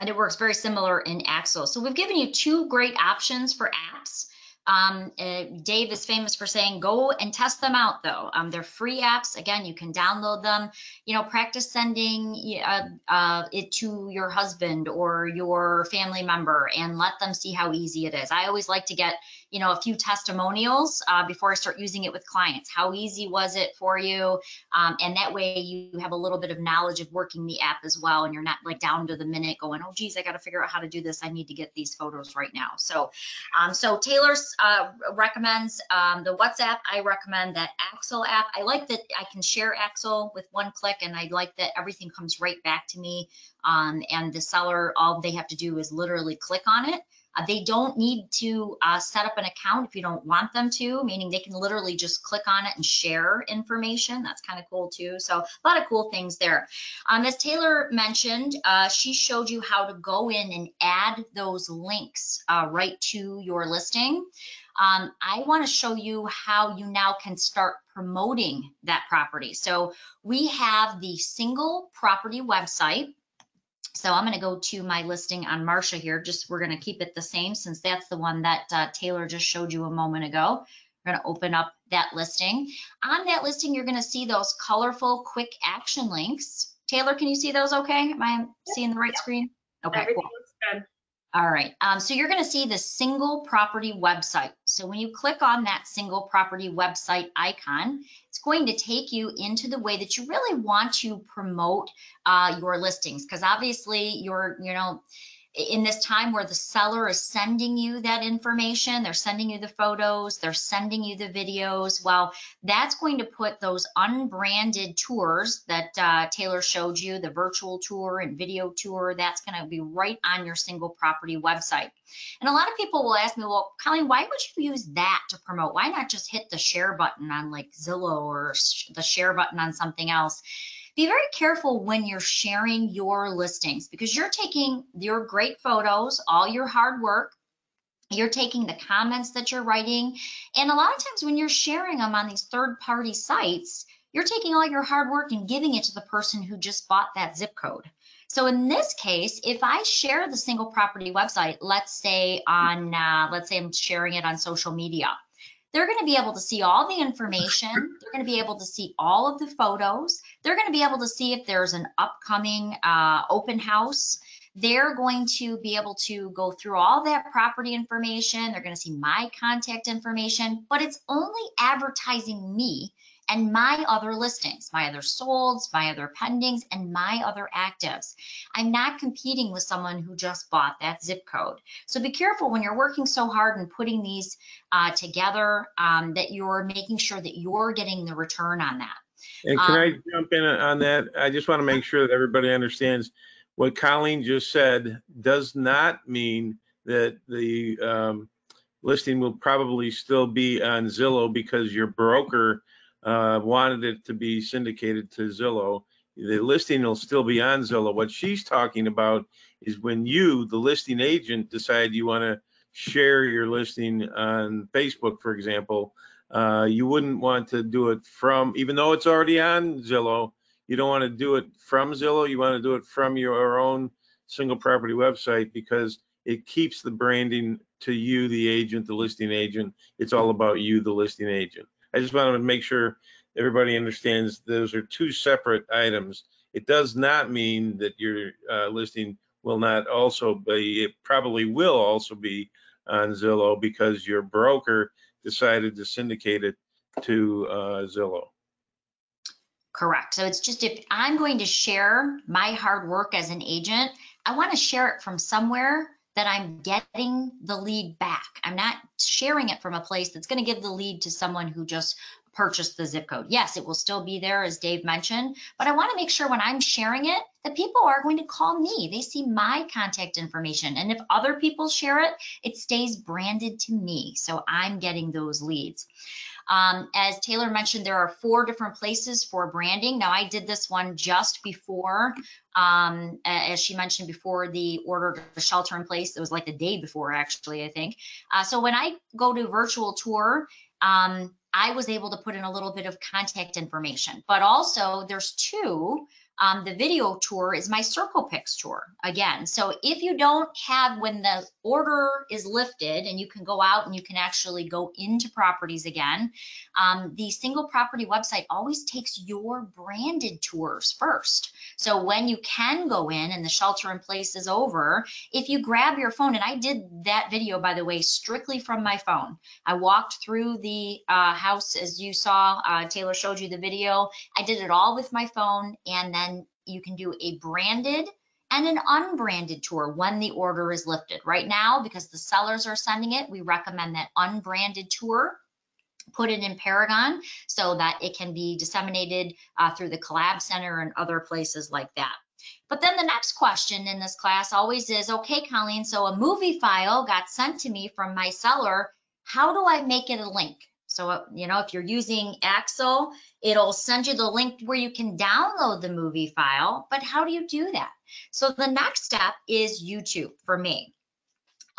and it works very similar in Axel. So we've given you two great options for apps. Um, uh, Dave is famous for saying, go and test them out though. Um, they're free apps. Again, you can download them, you know, practice sending uh, uh, it to your husband or your family member and let them see how easy it is. I always like to get, you know, a few testimonials uh, before I start using it with clients. How easy was it for you? Um, and that way you have a little bit of knowledge of working the app as well. And you're not like down to the minute going, oh, geez, I got to figure out how to do this. I need to get these photos right now. So, um, so Taylor's uh, recommends um, the WhatsApp. I recommend that Axel app. I like that I can share Axel with one click, and I like that everything comes right back to me. Um, and the seller, all they have to do is literally click on it. Uh, they don't need to uh, set up an account if you don't want them to, meaning they can literally just click on it and share information. That's kind of cool too. So a lot of cool things there. Um, as Taylor mentioned, uh, she showed you how to go in and add those links uh, right to your listing. Um, I want to show you how you now can start promoting that property. So we have the single property website. So I'm going to go to my listing on Marsha here. Just we're going to keep it the same since that's the one that uh, Taylor just showed you a moment ago. We're going to open up that listing. On that listing, you're going to see those colorful quick action links. Taylor, can you see those okay? Am I seeing the right screen? Okay, Everything cool. All right, um, so you're gonna see the single property website. So when you click on that single property website icon, it's going to take you into the way that you really want to promote uh, your listings. Because obviously you're, you know, in this time where the seller is sending you that information, they're sending you the photos, they're sending you the videos. Well, that's going to put those unbranded tours that uh, Taylor showed you, the virtual tour and video tour, that's going to be right on your single property website. And a lot of people will ask me, well, Colleen, why would you use that to promote? Why not just hit the share button on like Zillow or sh- the share button on something else? Be very careful when you're sharing your listings because you're taking your great photos, all your hard work, you're taking the comments that you're writing, and a lot of times when you're sharing them on these third party sites, you're taking all your hard work and giving it to the person who just bought that zip code. So in this case, if I share the single property website, let's say on, uh, let's say I'm sharing it on social media, they're going to be able to see all the information. They're going to be able to see all of the photos. They're going to be able to see if there's an upcoming uh, open house. They're going to be able to go through all that property information. They're going to see my contact information, but it's only advertising me and my other listings, my other solds, my other pendings, and my other actives. I'm not competing with someone who just bought that zip code. So be careful when you're working so hard and putting these uh, together um, that you're making sure that you're getting the return on that. And can I Um, jump in on that? I just want to make sure that everybody understands what Colleen just said does not mean that the um, listing will probably still be on Zillow because your broker uh, wanted it to be syndicated to Zillow. The listing will still be on Zillow. What she's talking about is when you, the listing agent, decide you want to share your listing on Facebook, for example, uh, you wouldn't want to do it from, even though it's already on Zillow, you don't want to do it from Zillow. You want to do it from your own single property website because it keeps the branding to you, the agent, the listing agent. It's all about you, the listing agent. I just wanted to make sure everybody understands those are two separate items. It does not mean that your uh, listing will not also be, it probably will also be on Zillow because your broker decided to syndicate it to uh, Zillow. Correct. So it's just if I'm going to share my hard work as an agent, I want to share it from somewhere that I'm getting the lead back. I'm not sharing it from a place that's going to give the lead to someone who just purchased the zip code. Yes, it will still be there, as Dave mentioned, but I want to make sure when I'm sharing it that people are going to call me. They see my contact information. And if other people share it, it stays branded to me. So I'm getting those leads. Um, as Taylor mentioned, there are four different places for branding. Now, I did this one just before, um, as she mentioned before, the order to shelter in place. It was like the day before, actually, I think. Uh, so when I go to virtual tour, um, I was able to put in a little bit of contact information, but also there's two. Um, the video tour is my Circle Pix tour again. So if you don't have when the order is lifted and you can go out and you can actually go into properties again, um, the single property website always takes your branded tours first. So when you can go in and the shelter in place is over, if you grab your phone, and I did that video, by the way, strictly from my phone. I walked through the uh, house as you saw, uh, Taylor showed you the video. I did it all with my phone, and then you can do a branded and an unbranded tour when the order is lifted. Right now, because the sellers are sending it, we recommend that unbranded tour put it in Paragon so that it can be disseminated uh, through the Collab Center and other places like that. But then the next question in this class always is, okay, Colleen, so a movie file got sent to me from my seller. How do I make it a link? So, uh, you know, if you're using Axel, it'll send you the link where you can download the movie file. But how do you do that? So the next step is YouTube for me.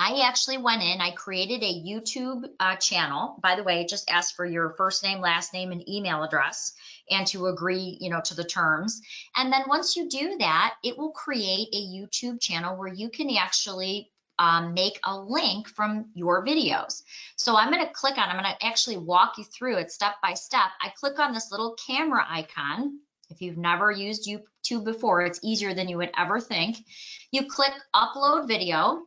I actually went in, I created a YouTube uh, channel. By the way, just ask for your first name, last name, and email address and to agree, you know, to the terms. And then once you do that, it will create a YouTube channel where you can actually um, make a link from your videos. So I'm going to click on, I'm going to actually walk you through it step by step. I click on this little camera icon. If you've never used YouTube before, it's easier than you would ever think. You click upload video.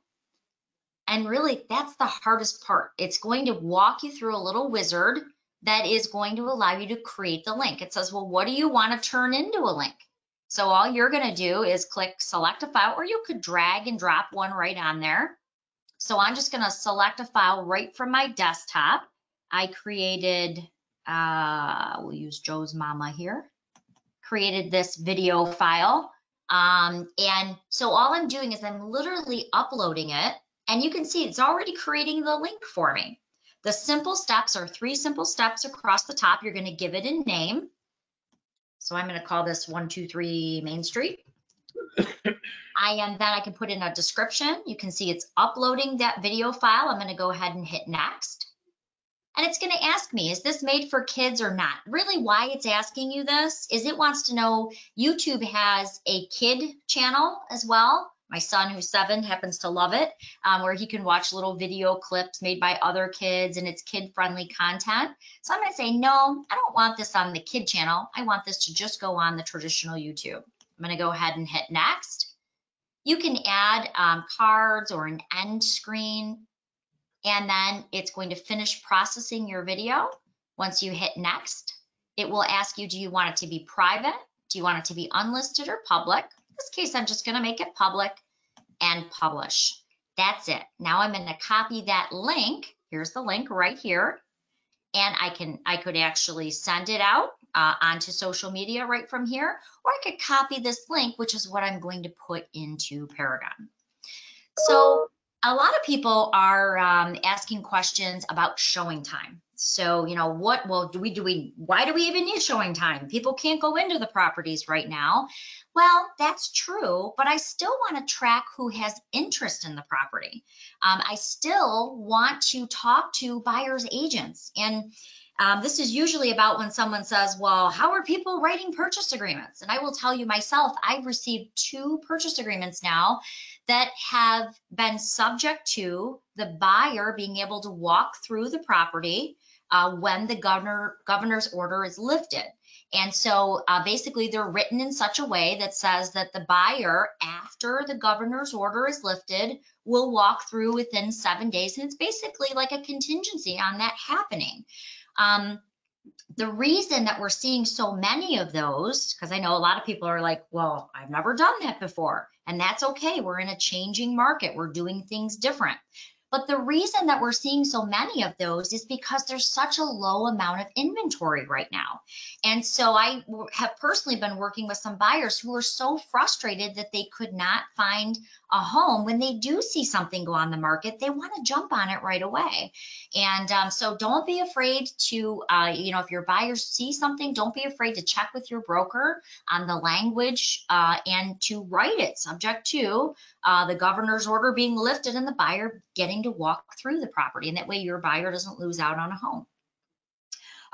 And really, that's the hardest part. It's going to walk you through a little wizard that is going to allow you to create the link. It says, well, what do you want to turn into a link? So all you're going to do is click select a file, or you could drag and drop one right on there. So I'm just going to select a file right from my desktop. I created, uh, we'll use Joe's mama here, created this video file. Um, and so all I'm doing is I'm literally uploading it and you can see it's already creating the link for me. The simple steps are three simple steps across the top. You're going to give it a name. So I'm going to call this 123 Main Street. I and then I can put in a description. You can see it's uploading that video file. I'm going to go ahead and hit next. And it's going to ask me, is this made for kids or not? Really why it's asking you this is it wants to know YouTube has a kid channel as well. My son, who's seven, happens to love it, um, where he can watch little video clips made by other kids and it's kid friendly content. So I'm going to say, no, I don't want this on the kid channel. I want this to just go on the traditional YouTube. I'm going to go ahead and hit next. You can add um, cards or an end screen, and then it's going to finish processing your video once you hit next. it will ask you, do you want it to be private? Do you want it to be unlisted or public? This case, I'm just going to make it public and publish. That's it. Now I'm going to copy that link. Here's the link right here. And I can, I could actually send it out uh, onto social media right from here, or I could copy this link, which is what I'm going to put into Paragon. So a lot of people are um, asking questions about ShowingTime. So, you know, what, well, do we, do we, why do we even need ShowingTime? People can't go into the properties right now. Well, that's true, but I still want to track who has interest in the property. Um, I still want to talk to buyer's agents. And um, this is usually about when someone says, well, how are people writing purchase agreements? And I will tell you myself, I've received two purchase agreements now that have been subject to the buyer being able to walk through the property uh, when the governor governor's order is lifted. And so uh, basically they're written in such a way that says that the buyer, after the governor's order is lifted, will walk through within seven days. And it's basically like a contingency on that happening. Um, the reason that we're seeing so many of those, because I know a lot of people are like, well, I've never done that before. And that's okay. We're in a changing market. We're doing things different. But the reason that we're seeing so many of those is because there's such a low amount of inventory right now. And so I have personally been working with some buyers who are so frustrated that they could not find a home. When they do see something go on the market, they want to jump on it right away. And um, so don't be afraid to, uh, you know, if your buyers see something, don't be afraid to check with your broker on the language uh, and to write it subject to uh, the governor's order being lifted and the buyer getting to walk through the property. And that way your buyer doesn't lose out on a home.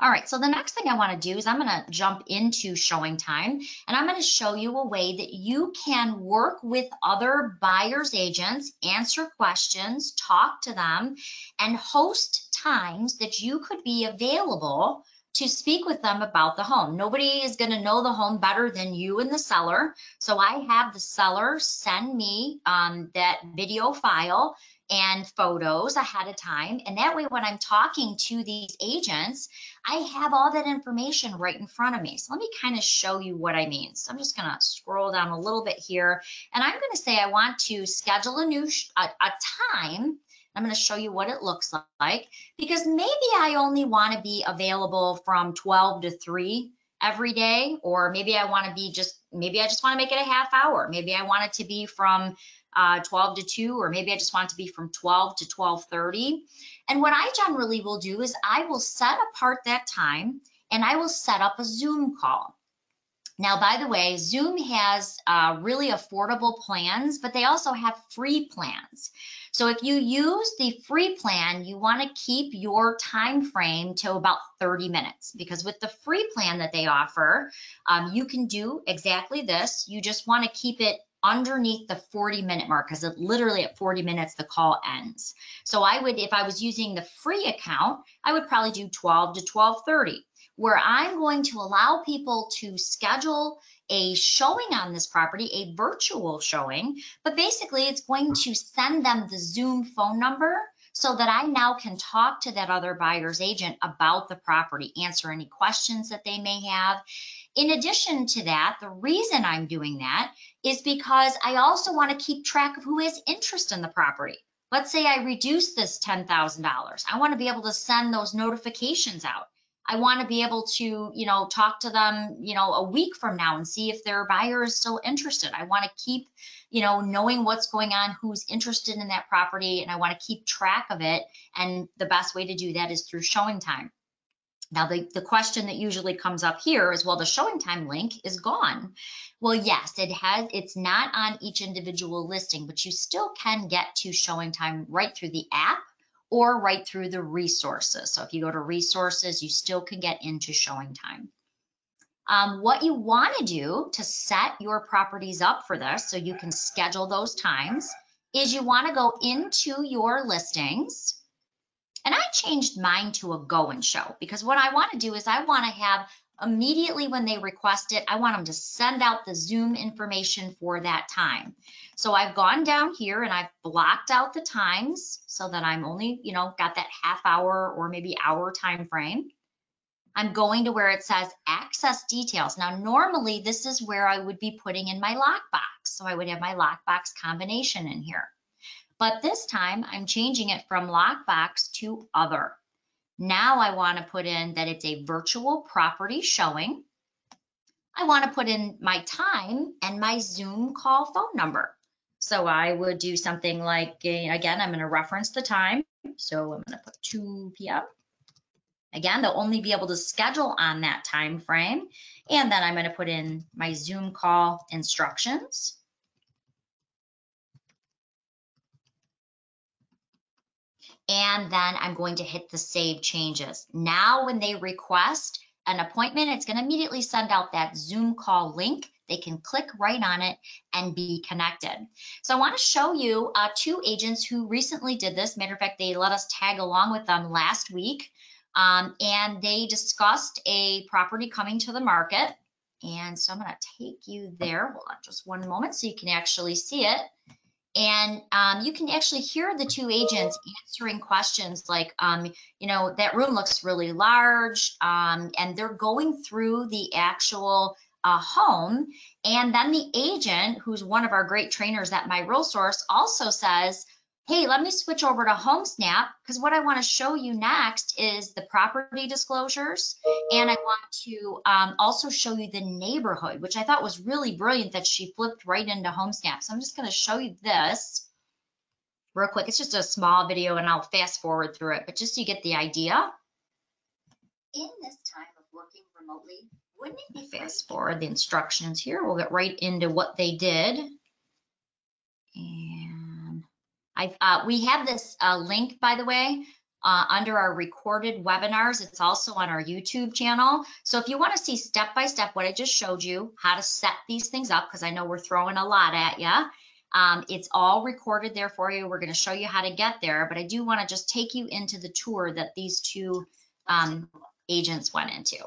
All right, so the next thing I want to do is I'm going to jump into ShowingTime and I'm going to show you a way that you can work with other buyer's agents, answer questions, talk to them, and host times that you could be available to speak with them about the home. Nobody is going to know the home better than you and the seller. So I have the seller send me um, that video file and photos ahead of time. And that way, when I'm talking to these agents, I have all that information right in front of me. So let me kind of show you what I mean. So I'm just going to scroll down a little bit here. And I'm going to say I want to schedule a new a, a time. I'm going to show you what it looks like because maybe I only want to be available from 12 to 3 every day, or maybe I want to be just, maybe I just want to make it a half hour. Maybe I want it to be from uh, 12 to 2, or maybe I just want it to be from 12 to 12.30. And what I generally will do is I will set apart that time and I will set up a Zoom call. Now, by the way, Zoom has uh, really affordable plans, but they also have free plans. So if you use the free plan, you want to keep your time frame to about 30 minutes because with the free plan that they offer, um, you can do exactly this. You just want to keep it underneath the 40 minute mark because it literally at 40 minutes the call ends. So I would, if I was using the free account, I would probably do 12 to 1230 where I'm going to allow people to schedule a showing on this property, a virtual showing, but basically it's going to send them the Zoom phone number so that I now can talk to that other buyer's agent about the property, answer any questions that they may have. In addition to that, the reason I'm doing that is because I also want to keep track of who has interest in the property. Let's say I reduce this $10,000. I want to be able to send those notifications out. I want to be able to, you know, talk to them, you know, a week from now and see if their buyer is still interested. I want to keep, you know, knowing what's going on, who's interested in that property, and I want to keep track of it. And the best way to do that is through ShowingTime. Now, the, the question that usually comes up here is, well, the ShowingTime link is gone. Well, yes, it has, it's not on each individual listing, but you still can get to ShowingTime right through the app or right through the resources. So if you go to resources, you still can get into ShowingTime. Um, what you want to do to set your properties up for this so you can schedule those times is you want to go into your listings and I changed mine to a go and show because what I want to do is I want to have immediately when they request it, I want them to send out the Zoom information for that time. So I've gone down here and I've blocked out the times so that I'm only, you know, got that half hour or maybe hour time frame. I'm going to where it says access details. Now, normally this is where I would be putting in my lockbox. So I would have my lockbox combination in here. But this time I'm changing it from lockbox to other. Now I want to put in that it's a virtual property showing. I want to put in my time and my Zoom call phone number. So I would do something like, again, I'm going to reference the time. So I'm going to put 2 p.m. Again, they'll only be able to schedule on that time frame. And then I'm going to put in my Zoom call instructions. And then I'm going to hit the save changes. Now, when they request an appointment, it's going to immediately send out that Zoom call link. They can click right on it and be connected. So I want to show you uh, two agents who recently did this. Matter of fact, they let us tag along with them last week. Um, and they discussed a property coming to the market. And so I'm going to take you there. Hold on just one moment so you can actually see it. And um, you can actually hear the two agents answering questions like, um, you know, that room looks really large. Um, and they're going through the actual uh, home. And then the agent, who's one of our great trainers at MiRealSource, also says, hey, let me switch over to HomeSnap because what I want to show you next is the property disclosures. And I want to um, also show you the neighborhood, which I thought was really brilliant that she flipped right into HomeSnap. So I'm just going to show you this real quick. It's just a small video and I'll fast forward through it, but just so you get the idea. In this time of working remotely, wouldn't it be fast forward the instructions here? We'll get right into what they did. And I, uh, we have this uh, link, by the way, uh, under our recorded webinars. It's also on our YouTube channel. So if you want to see step by step what I just showed you, how to set these things up, because I know we're throwing a lot at you. Um, it's all recorded there for you. We're going to show you how to get there, but I do want to just take you into the tour that these two um, agents went into.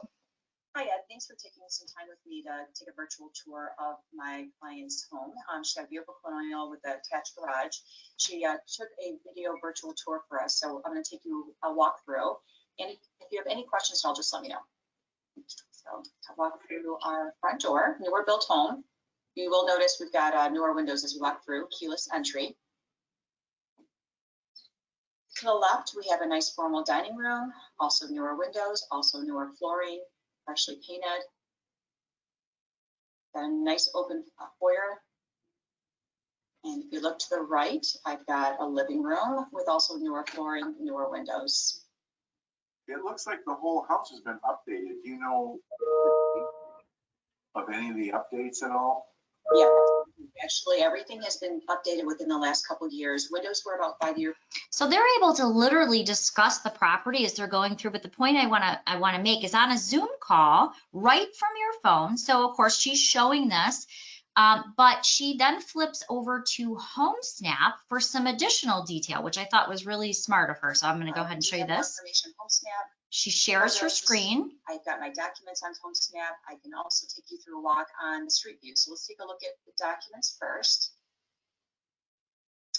Hi, Ed. Thanks for taking some time with me to take a virtual tour of my client's home. Um, she's got a beautiful colonial with an attached garage. She uh, took a video virtual tour for us, so I'm going to take you a walk through. And if you have any questions, I'll just let me know. So to walk through our front door, newer built home. You will notice we've got uh, newer windows as we walk through, keyless entry. To the left, we have a nice formal dining room, also newer windows, also newer flooring, freshly painted. Got a nice open uh, foyer. And if you look to the right, I've got a living room with also newer flooring, newer windows. It looks like the whole house has been updated. Do you know of any of the updates at all? Yeah, actually, everything has been updated within the last couple of years. Windows were about five years. So they're able to literally discuss the property as they're going through. But the point I want to I want to make is on a Zoom call right from your phone. So of course she's showing this, um, but she then flips over to HomeSnap for some additional detail, which I thought was really smart of her. So I'm going to go ahead and show you this. HomeSnap. She shares her screen. I've got my documents on HomeSnap. I can also take you through a walk on the Street View. So let's take a look at the documents first.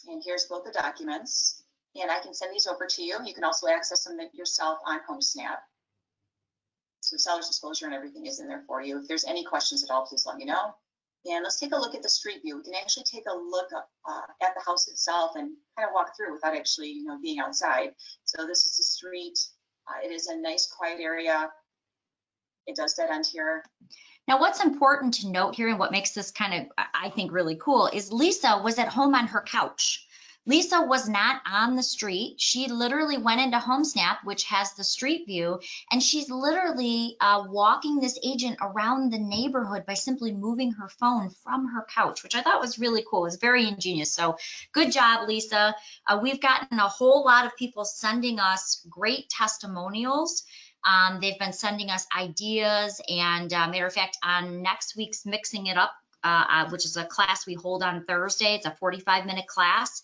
And here's both the documents. And I can send these over to you. You can also access them yourself on HomeSnap. So seller's disclosure and everything is in there for you. If there's any questions at all, please let me know. And let's take a look at the street view. We can actually take a look uh, at the house itself and kind of walk through without actually, you know, being outside. So this is the street. Uh, it is a nice quiet area. It does dead end here. Now, what's important to note here and what makes this kind of, I think, really cool is Lisa was at home on her couch. Lisa was not on the street. She literally went into HomeSnap, which has the street view, and she's literally uh, walking this agent around the neighborhood by simply moving her phone from her couch, which I thought was really cool. It was very ingenious. So good job, Lisa. Uh, we've gotten a whole lot of people sending us great testimonials. Um, they've been sending us ideas, and uh, matter of fact, on next week's Mixing It Up, uh, uh, which is a class we hold on Thursday, it's a 45 minute class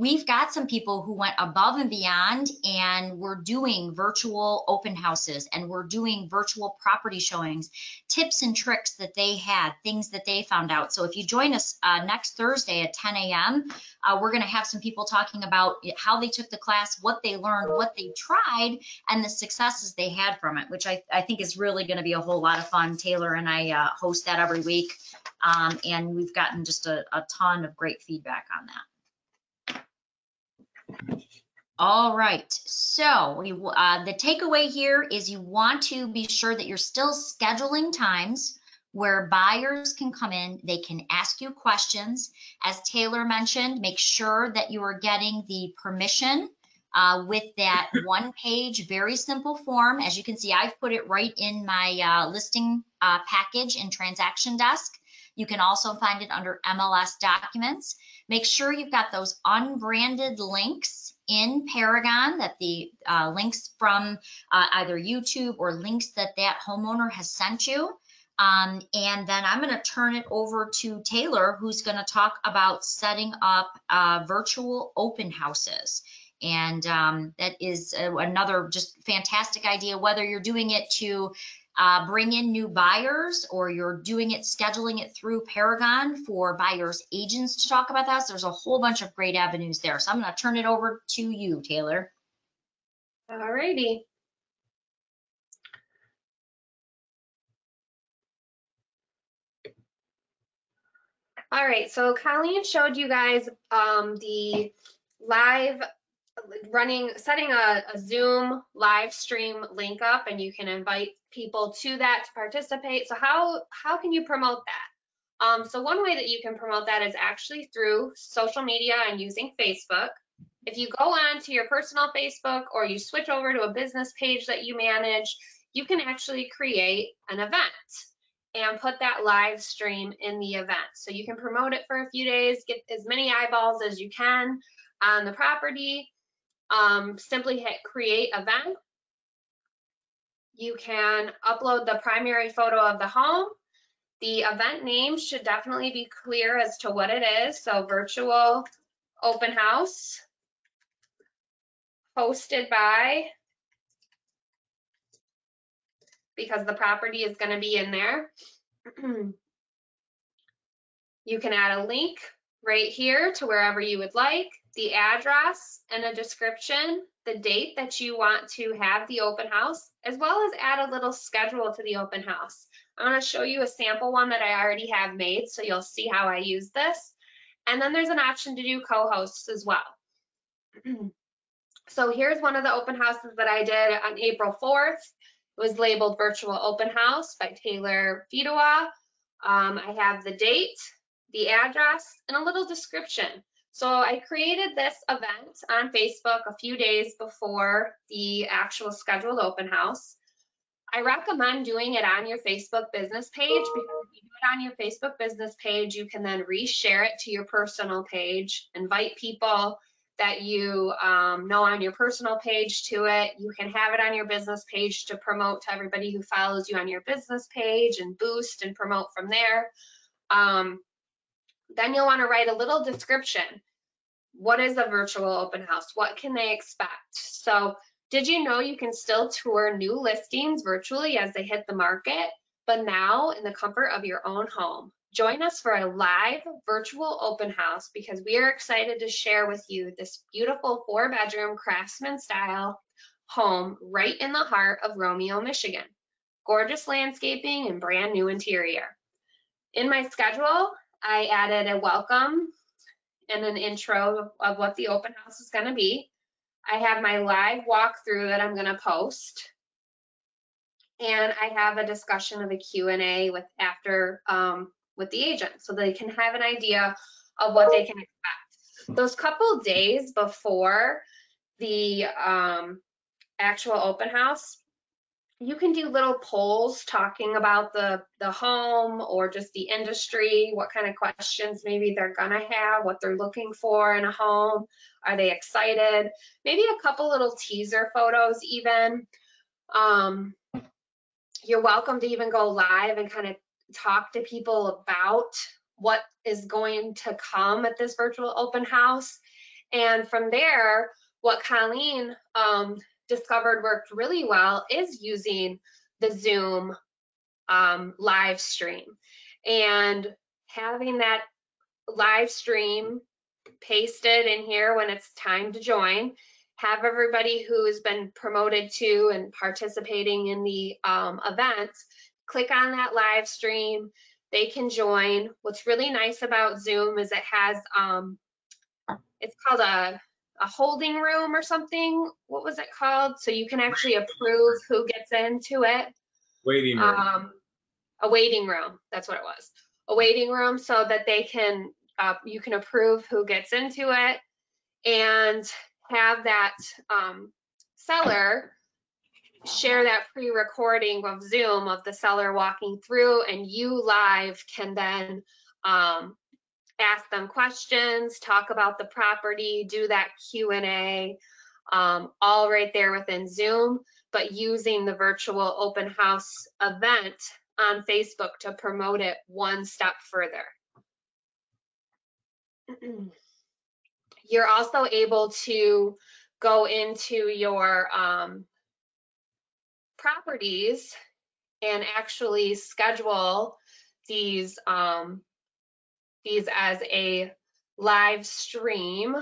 we've got some people who went above and beyond and we're doing virtual open houses and we're doing virtual property showings, tips and tricks that they had, things that they found out. So if you join us uh, next Thursday at 10 a.m., uh, we're going to have some people talking about how they took the class, what they learned, what they tried, and the successes they had from it, which I, I think is really going to be a whole lot of fun. Taylor and I uh, host that every week, um, and we've gotten just a, a ton of great feedback on that. All right, so we, uh, the takeaway here is you want to be sure that you're still scheduling times where buyers can come in, they can ask you questions. As Taylor mentioned, make sure that you are getting the permission uh, with that one page, very simple form. As you can see, I've put it right in my uh, listing uh, package in transaction desk. You can also find it under MLS documents. Make sure you've got those unbranded links in Paragon that the uh, links from uh, either YouTube or links that that homeowner has sent you. Um, and then I'm going to turn it over to Taylor, who's going to talk about setting up uh, virtual open houses. And um, that is uh, another just fantastic idea, whether you're doing it to uh, bring in new buyers or you're doing it, scheduling it through Paragon for buyers agents to talk about that. There's a whole bunch of great avenues there. So I'm going to turn it over to you, Taylor. All righty. All right, so Colleen showed you guys um, the live running, setting a, a, Zoom live stream link up and you can invite people to that to participate. So how, how can you promote that? Um, so one way that you can promote that is actually through social media and using Facebook. If you go on to your personal Facebook or you switch over to a business page that you manage, you can actually create an event and put that live stream in the event. So you can promote it for a few days, get as many eyeballs as you can on the property, um, simply hit create event. You can upload the primary photo of the home. The event name should definitely be clear as to what it is. So virtual open house hosted by, because the property is going to be in there. you can add a link right here to wherever you would like the address and a description, the date that you want to have the open house, as well as add a little schedule to the open house. I'm to show you a sample one that I already have made, so you'll see how I use this. And then there's an option to do co-hosts as well. so here's one of the open houses that I did on April 4th. It was labeled Virtual Open House by Taylor Fidowa. Um, I have the date, the address, and a little description. So I created this event on Facebook a few days before the actual scheduled open house. I recommend doing it on your Facebook business page because if you do it on your Facebook business page, you can then reshare it to your personal page, invite people that you um, know on your personal page to it. You can have it on your business page to promote to everybody who follows you on your business page and boost and promote from there. Um, then you'll want to write a little description. What is a virtual open house? What can they expect? So did you know you can still tour new listings virtually as they hit the market, but now in the comfort of your own home? Join us for a live virtual open house because we are excited to share with you this beautiful four bedroom craftsman style home right in the heart of Romeo, Michigan. Gorgeous landscaping and brand new interior. In my schedule, I added a welcome and an intro of what the open house is going to be. I have my live walkthrough that I'm going to post. And I have a discussion of a Q&A with after um, with the agent so they can have an idea of what they can expect. Those couple days before the um, actual open house, you can do little polls talking about the the home or just the industry what kind of questions maybe they're gonna have what they're looking for in a home are they excited? Maybe a couple little teaser photos even. Um, you're welcome to even go live and kind of talk to people about what is going to come at this virtual open house. And from there, what Colleen um, discovered worked really well is using the Zoom um, live stream and having that live stream pasted in here when it's time to join. Have everybody who has been promoted to and participating in the um, event click on that live stream. They can join. What's really nice about Zoom is it has um, it's called a a holding room or something. What was it called? So you can actually approve who gets into it. Waiting room. Um, a waiting room. That's what it was. A waiting room so that they can, uh, you can approve who gets into it and have that um, seller share that pre-recording of Zoom of the seller walking through and you live can then um, ask them questions, talk about the property, do that Q&A, um, all right there within Zoom, but using the virtual open house event on Facebook to promote it one step further. You're also able to go into your um, properties and actually schedule these um, these as a live stream.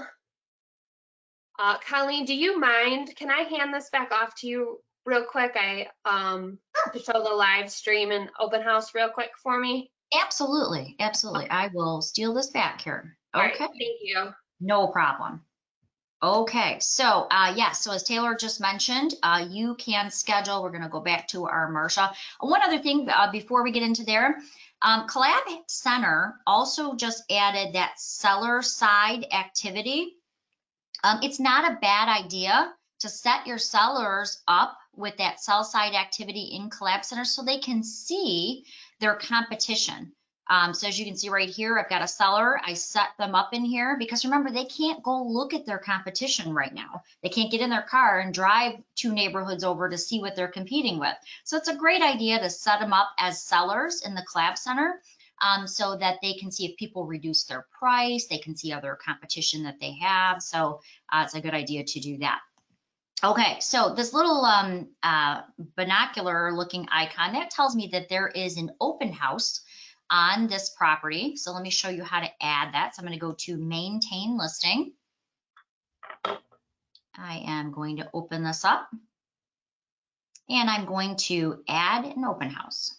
Uh, Colleen, do you mind? Can I hand this back off to you real quick? I um to show the live stream and open house real quick for me. Absolutely, absolutely. I will steal this back here. All right, Okay, thank you. no problem. Okay, so uh, yes, so as Taylor just mentioned, uh, you can schedule. We're going to go back to our Marsha. One other thing uh, before we get into there, um, Collab Center also just added that seller side activity. Um, it's not a bad idea to set your sellers up with that sell side activity in Collab Center so they can see their competition. Um, so as you can see right here, I've got a seller. I set them up in here because remember, they can't go look at their competition right now. They can't get in their car and drive two neighborhoods over to see what they're competing with. So it's a great idea to set them up as sellers in the Collab Center um, so that they can see if people reduce their price, they can see other competition that they have. So uh, it's a good idea to do that. Okay, so this little um, uh, binocular looking icon, that tells me that there is an open house on this property. So let me show you how to add that. So I'm going to go to maintain listing. I am going to open this up and I'm going to add an open house.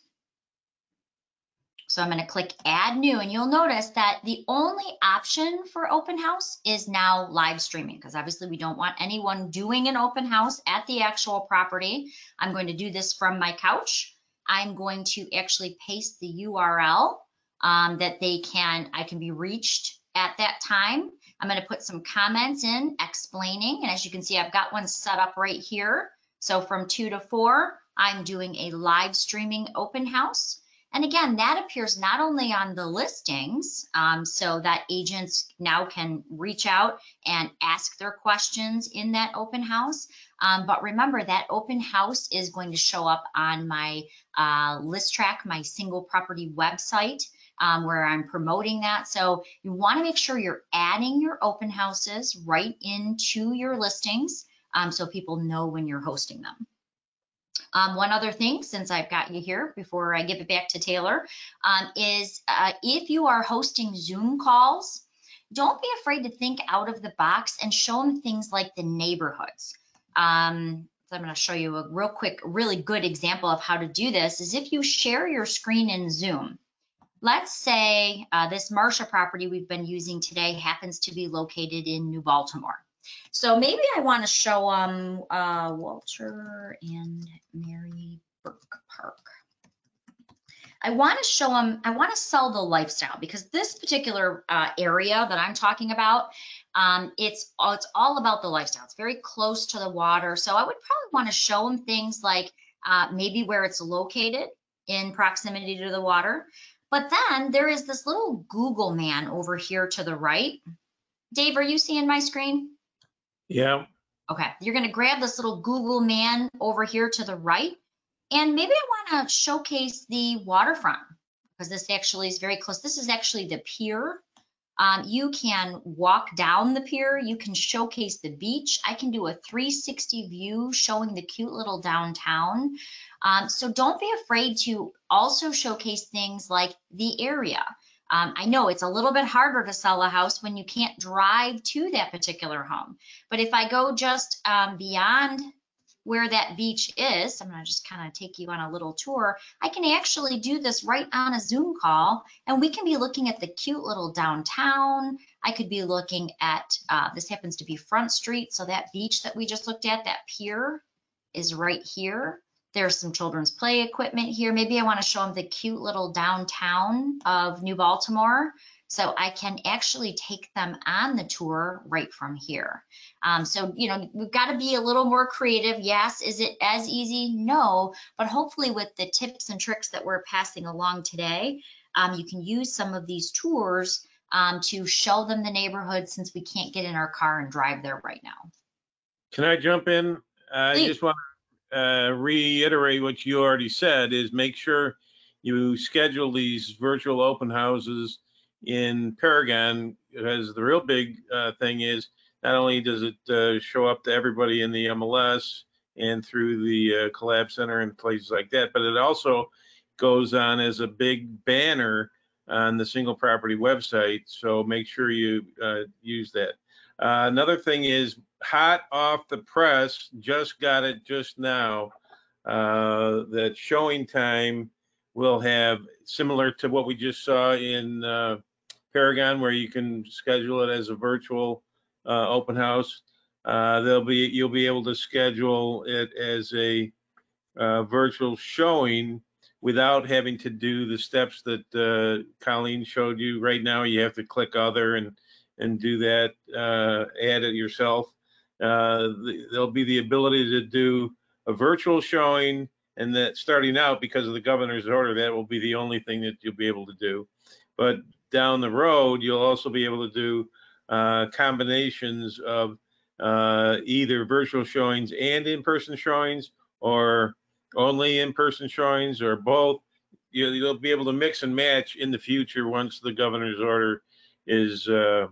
So I'm going to click add new and you'll notice that the only option for open house is now live streaming because obviously we don't want anyone doing an open house at the actual property. I'm going to do this from my couch. I'm going to actually paste the URL um, that they can, I can be reached at that time. I'm going to put some comments in explaining. And as you can see, I've got one set up right here. So from two to four, I'm doing a live streaming open house. And again, that appears not only on the listings, um, so that agents now can reach out and ask their questions in that open house. Um, but remember that open house is going to show up on my uh, ListTrac, my single property website. Um, where I'm promoting that. So you want to make sure you're adding your open houses right into your listings um, so people know when you're hosting them. Um, one other thing, since I've got you here before I give it back to Taylor, um, is uh, if you are hosting Zoom calls, don't be afraid to think out of the box and show them things like the neighborhoods. Um, so I'm going to show you a real quick, really good example of how to do this is if you share your screen in Zoom. Let's say uh, this Marsha property we've been using today happens to be located in New Baltimore. So maybe I want to show them uh, Walter and Mary Burke Park. I want to show them, I want to sell the lifestyle because this particular uh, area that I'm talking about, um, it's, it's all about the lifestyle. It's very close to the water. So I would probably want to show them things like uh, maybe where it's located in proximity to the water. But then there is this little Google man over here to the right. Dave, are you seeing my screen? Yeah, Okay, you're gonna grab this little Google man over here to the right. And maybe I wanna showcase the waterfront because this actually is very close. This is actually the pier Um, you can walk down the pier. You can showcase the beach. I can do a 360 view showing the cute little downtown. Um, so don't be afraid to also showcase things like the area. Um, I know it's a little bit harder to sell a house when you can't drive to that particular home. But if I go just um, beyond where that beach is, I'm going to just kind of take you on a little tour. I can actually do this right on a Zoom call, and we can be looking at the cute little downtown. I could be looking at, uh, this happens to be Front Street, so that beach that we just looked at, that pier is right here. There's some children's play equipment here. Maybe I want to show them the cute little downtown of New Baltimore. So I can actually take them on the tour right from here. Um, so, you know, we've got to be a little more creative. Yes. Is it as easy? No. But hopefully with the tips and tricks that we're passing along today, um, you can use some of these tours um, to show them the neighborhood since we can't get in our car and drive there right now. Can I jump in? I Please. just want to uh, reiterate what you already said, is make sure you schedule these virtual open houses in Paragon, because the real big uh, thing is, not only does it uh, show up to everybody in the MLS and through the uh, Collab Center and places like that, but it also goes on as a big banner on the single property website. So make sure you uh, use that. Uh, another thing is hot off the press, just got it just now, uh, that ShowingTime will have similar to what we just saw in Paragon, where you can schedule it as a virtual uh, open house. Uh, there'll be you'll be able to schedule it as a uh, virtual showing without having to do the steps that uh, Colleen showed you. Right now, you have to click other and and do that, uh, add it yourself. Uh, the- there'll be the ability to do a virtual showing, and that starting out because of the governor's order, that will be the only thing that you'll be able to do. But down the road, you'll also be able to do uh, combinations of uh, either virtual showings and in-person showings, or only in-person showings, or both. You- You'll be able to mix and match in the future once the governor's order is uh,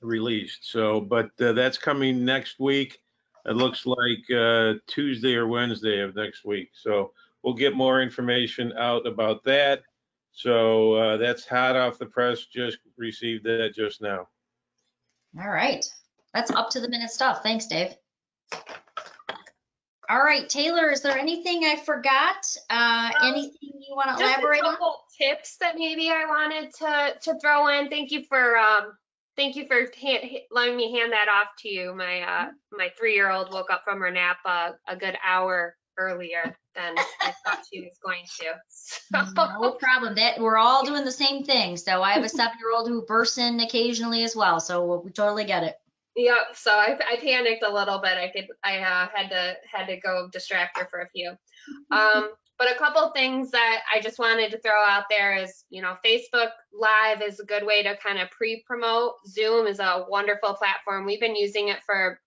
released. So, but uh, that's coming next week. It looks like uh, Tuesday or Wednesday of next week. So we'll get more information out about that. So uh, that's hot off the press. Just received that just now. All right. That's up to the minute stuff. Thanks, Dave. All right, Taylor, is there anything I forgot? Uh, Um, anything you want to Just a elaborate on? couple tips that maybe I wanted to to throw in. Thank you for um thank you for hand, letting me hand that off to you. My uh my three year old woke up from her nap uh, a good hour earlier than I thought she was going to. So, No problem. That we're all doing the same thing. So I have a seven-year-old who bursts in occasionally as well. So we totally get it. Yep. So I, I panicked a little bit. I could I uh, had to had to go distract her for a few. Um, but a couple things that I just wanted to throw out there is, you know, Facebook Live is a good way to kind of pre-promote. Zoom is a wonderful platform. We've been using it for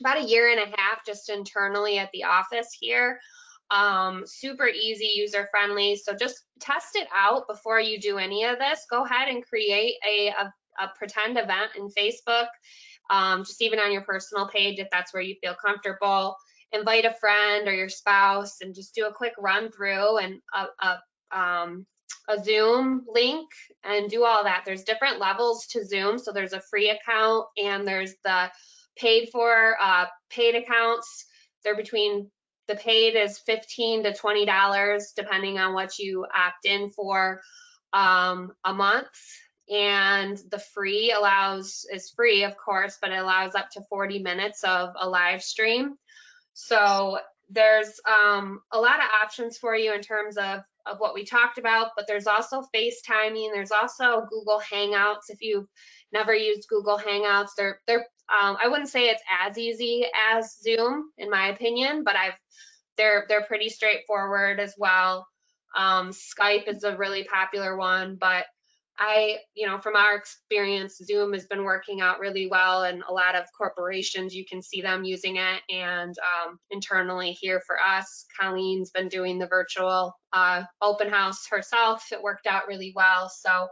about a year and a half just internally at the office here. Um, super easy, user friendly. So just test it out before you do any of this. Go ahead and create a, a, a pretend event in Facebook um, just even on your personal page if that's where you feel comfortable. Invite a friend or your spouse and just do a quick run through and a, a, um, a Zoom link and do all that. There's different levels to Zoom. So there's a free account and there's the paid for uh, paid accounts. They're between the paid is 15 to 20 dollars depending on what you opt in for um, a month and the free allows is free of course but it allows up to 40 minutes of a live stream so there's um, a lot of options for you in terms of of what we talked about but there's also facetiming there's also google hangouts if you've never used google hangouts they're they're um, i wouldn't say it's as easy as zoom in my opinion but i've they're they're pretty straightforward as well um, skype is a really popular one but I, you know, from our experience, Zoom has been working out really well, and a lot of corporations, you can see them using it. And um, internally here for us, Colleen's been doing the virtual uh, open house herself. It worked out really well. So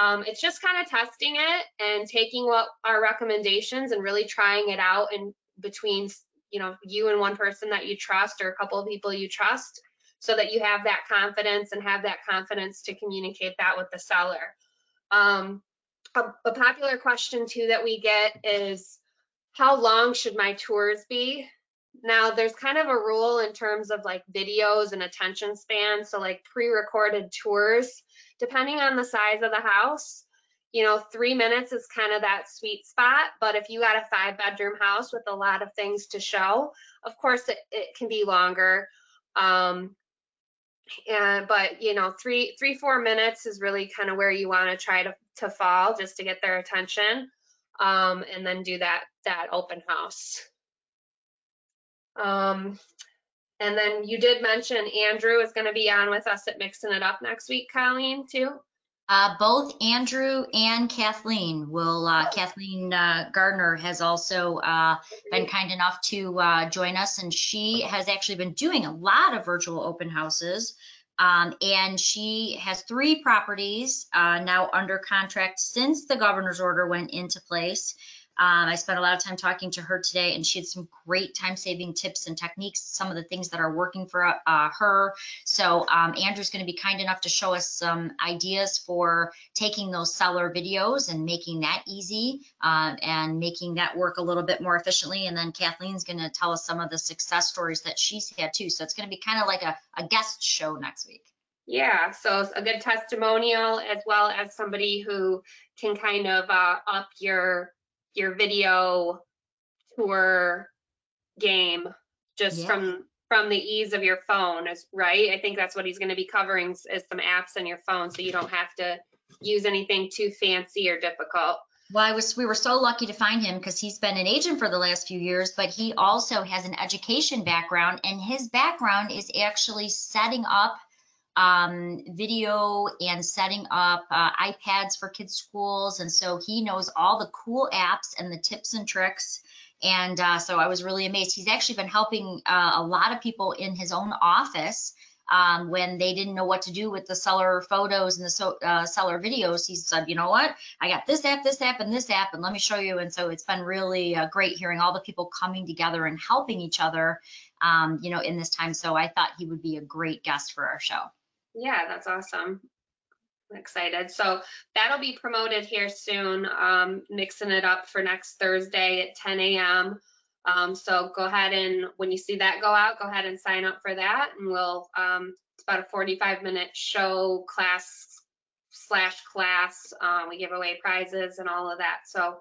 Um, it's just kind of testing it and taking what our recommendations and really trying it out in between, you know, you and one person that you trust or a couple of people you trust so that you have that confidence and have that confidence to communicate that with the seller. Um, a, a popular question too that we get is how long should my tours be? Now there's kind of a rule in terms of like videos and attention span. So like pre-recorded tours, depending on the size of the house, you know, three minutes is kind of that sweet spot. But if you got a five bedroom house with a lot of things to show, of course it, it can be longer. Um, and but you know, three, three, four minutes is really kind of where you want to try to, to fall just to get their attention. Um, and then do that, that open house. Um, and then you did mention Andrew is going to be on with us at Mixing It Up next week, Colleen, too. Uh, both Andrew and Kathleen will, uh, Kathleen uh, Gardner has also uh, been kind enough to uh, join us, and she has actually been doing a lot of virtual open houses. Um, and she has three properties uh, now under contract since the governor's order went into place. Um, I spent a lot of time talking to her today, and she had some great time-saving tips and techniques, some of the things that are working for uh, her. So um, Andrew's going to be kind enough to show us some ideas for taking those seller videos and making that easy uh, and making that work a little bit more efficiently. And then Kathleen's going to tell us some of the success stories that she's had too. So it's going to be kind of like a, a guest show next week. Yeah, so it's a good testimonial as well as somebody who can kind of uh, up your your video tour game just Yeah. from from the ease of your phone is right i think that's what he's going to be covering is is some apps on your phone so you don't have to use anything too fancy or difficult Well, I was, we were so lucky to find him because he's been an agent for the last few years, but he also has an education background and his background is actually setting up um, video and setting up uh, iPads for kids' schools. And so he knows all the cool apps and the tips and tricks. And uh, so I was really amazed. He's actually been helping uh, a lot of people in his own office um, when they didn't know what to do with the seller photos and the so, uh, seller videos. He said, you know what? I got this app, this app, and this app, and let me show you. And so it's been really uh, great hearing all the people coming together and helping each other, um, you know, in this time. So I thought he would be a great guest for our show. Yeah that's awesome. I'm excited. So that'll be promoted here soon um mixing it up for next thursday at 10 a.m um so go ahead and when you see that go out go ahead and sign up for that and we'll um it's about a 45 minute show class slash class um, we give away prizes and all of that. So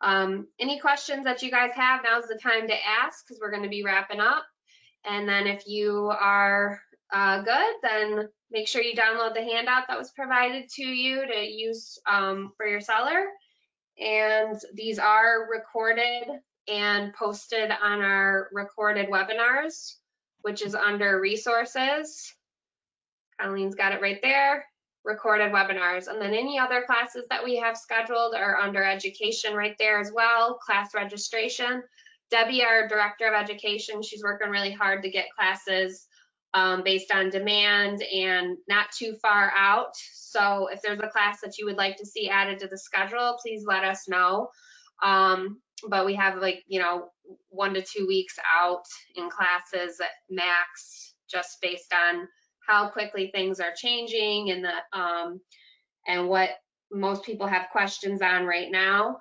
um any questions that you guys have now's the time to ask because we're going to be wrapping up. And then if you are uh, good, then make sure you download the handout that was provided to you to use um, for your seller. And these are recorded and posted on our recorded webinars, which is under resources. Colleen's got it right there, recorded webinars. And then any other classes that we have scheduled are under education right there as well, class registration. Debbie, our Director of Education, she's working really hard to get classes um, based on demand and not too far out. So if there's a class that you would like to see added to the schedule, please let us know. Um, but we have like, you know, one to two weeks out in classes at max, just based on how quickly things are changing and the, um, and what most people have questions on right now.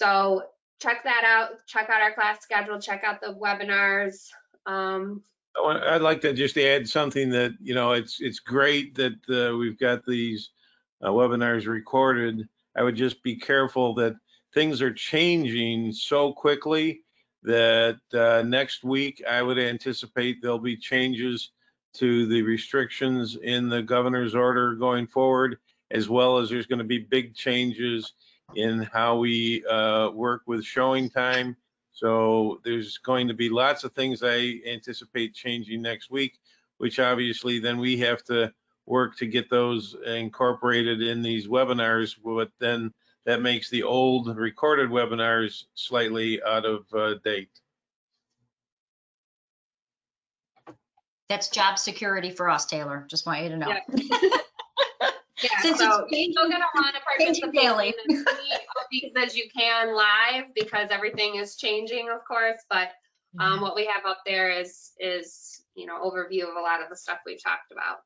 So check that out, check out our class schedule, check out the webinars. Um, I'd like to just add something that, you know, it's, it's great that uh, we've got these uh, webinars recorded. I would just be careful that things are changing so quickly that uh, next week, I would anticipate there'll be changes to the restrictions in the governor's order going forward, as well as there's going to be big changes in how we uh, work with ShowingTime. So there's going to be lots of things I anticipate changing next week, which obviously then we have to work to get those incorporated in these webinars. But then that makes the old recorded webinars slightly out of uh, date. That's job security for us, Taylor. Just want you to know. Yeah. Yeah, Since so it's changing- you're still gonna want to changing participate daily. in as these as you can live because everything is changing, of course, but um, what we have up there is, is, you know, overview of a lot of the stuff we've talked about.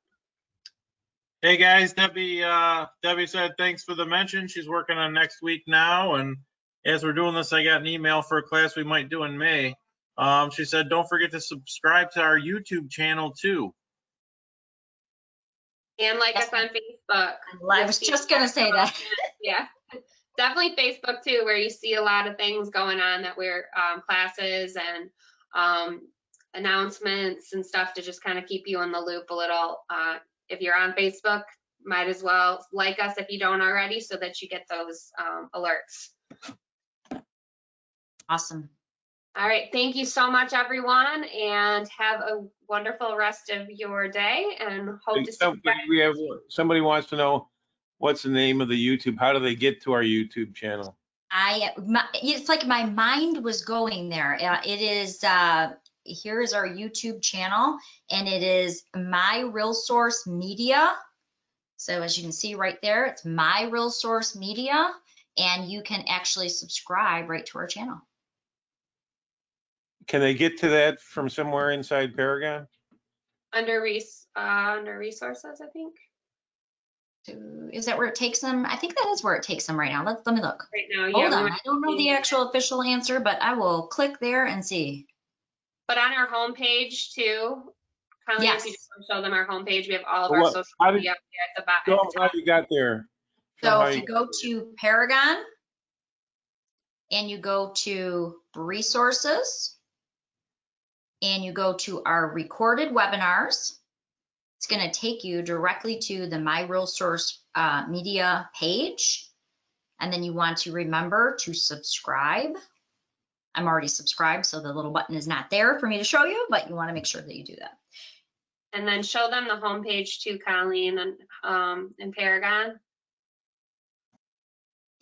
Hey, guys, Debbie, uh, Debbie said thanks for the mention. She's working on next week now, and as we're doing this, I got an email for a class we might do in May. Um, she said, don't forget to subscribe to our YouTube channel too. And like us on Facebook. I was just gonna say that. Yeah, definitely Facebook too, where you see a lot of things going on that we're, um, classes and, um, announcements and stuff to just kind of keep you in the loop a little. Uh, if you're on Facebook, might as well like us if you don't already, so that you get those, um, alerts. Awesome. All right, thank you so much, everyone, and have a wonderful rest of your day and hope to see Somebody, we have, somebody wants to know, what's the name of the YouTube? How do they get to our YouTube channel? I, my, it's like my mind was going there. Uh, It is, uh, here is our YouTube channel and it is MiRealSource Media. So as you can see right there, it's MiRealSource Media and you can actually subscribe right to our channel. Can they get to that from somewhere inside Paragon? under res, uh, under resources, I think, So Is that where it takes them? I think that is where it takes them right now. Let, let me look. right now. yeah, Hold on. I don't know the actual official answer, but I will click there and see. But on our homepage too, Colleen, if you Yes. just show them our homepage, we have all of So our what- social how did- media up there at the bottom. Show at 'em how top. you got there. Show 'em So if you you go to Paragon and you go to resources and you go to our recorded webinars, it's going to take you directly to the MiRealSource uh, Media page. And then you want to remember to subscribe. I'm already subscribed, so the little button is not there for me to show you, but you want to make sure that you do that. And then show them the homepage too, Colleen, and, um, and Paragon.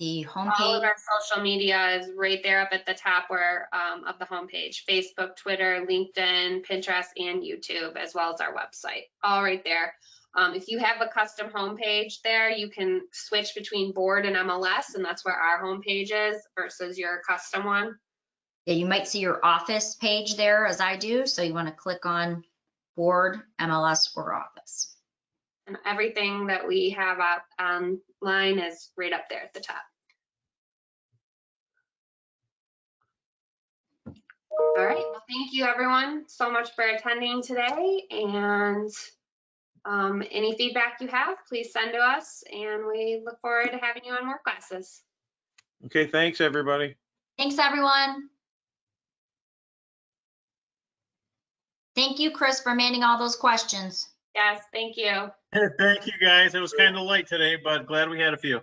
The All of homepage, our social media is right there up at the top where, um, of the homepage, Facebook, Twitter, LinkedIn, Pinterest, and YouTube, as well as our website, all right there. Um, if you have a custom homepage there, you can switch between board and MLS, and that's where our homepage is versus your custom one. yeah, you might see your office page there as I do. So you want to click on board, MLS, or office. And everything that we have up online is right up there at the top. All right, well, thank you everyone so much for attending today and um, any feedback you have, please send to us and we look forward to having you on more classes. Okay, thanks, everybody. Thanks, everyone. Thank you, Chris, for manning all those questions. Yes, thank you. Thank you, guys. It was kind of late today, but glad we had a few.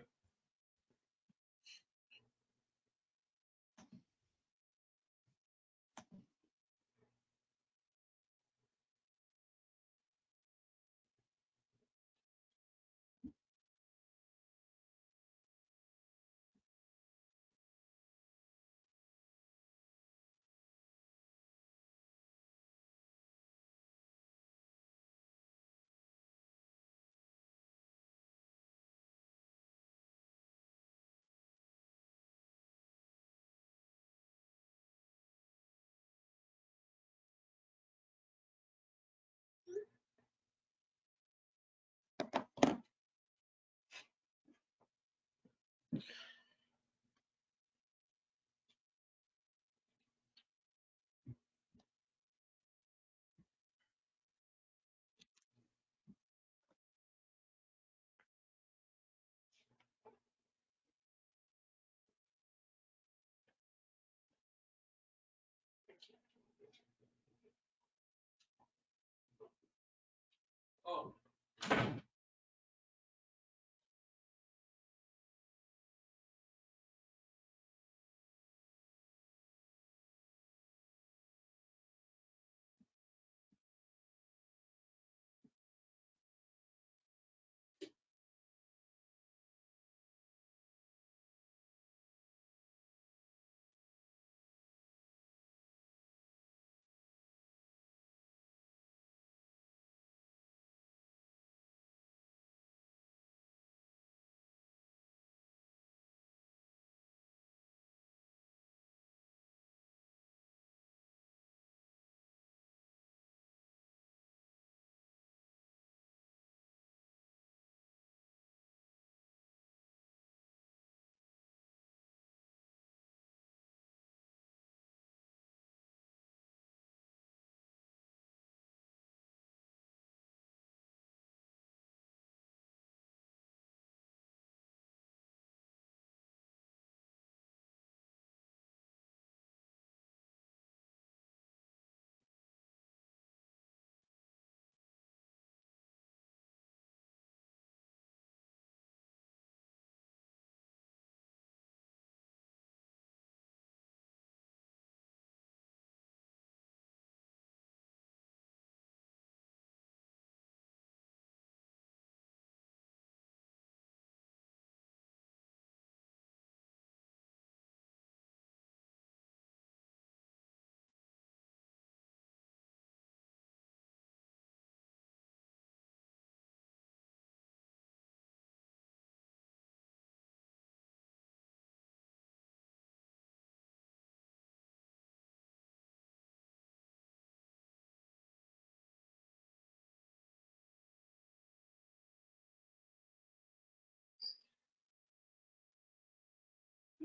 Oh,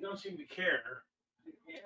You don't seem to care. Yeah.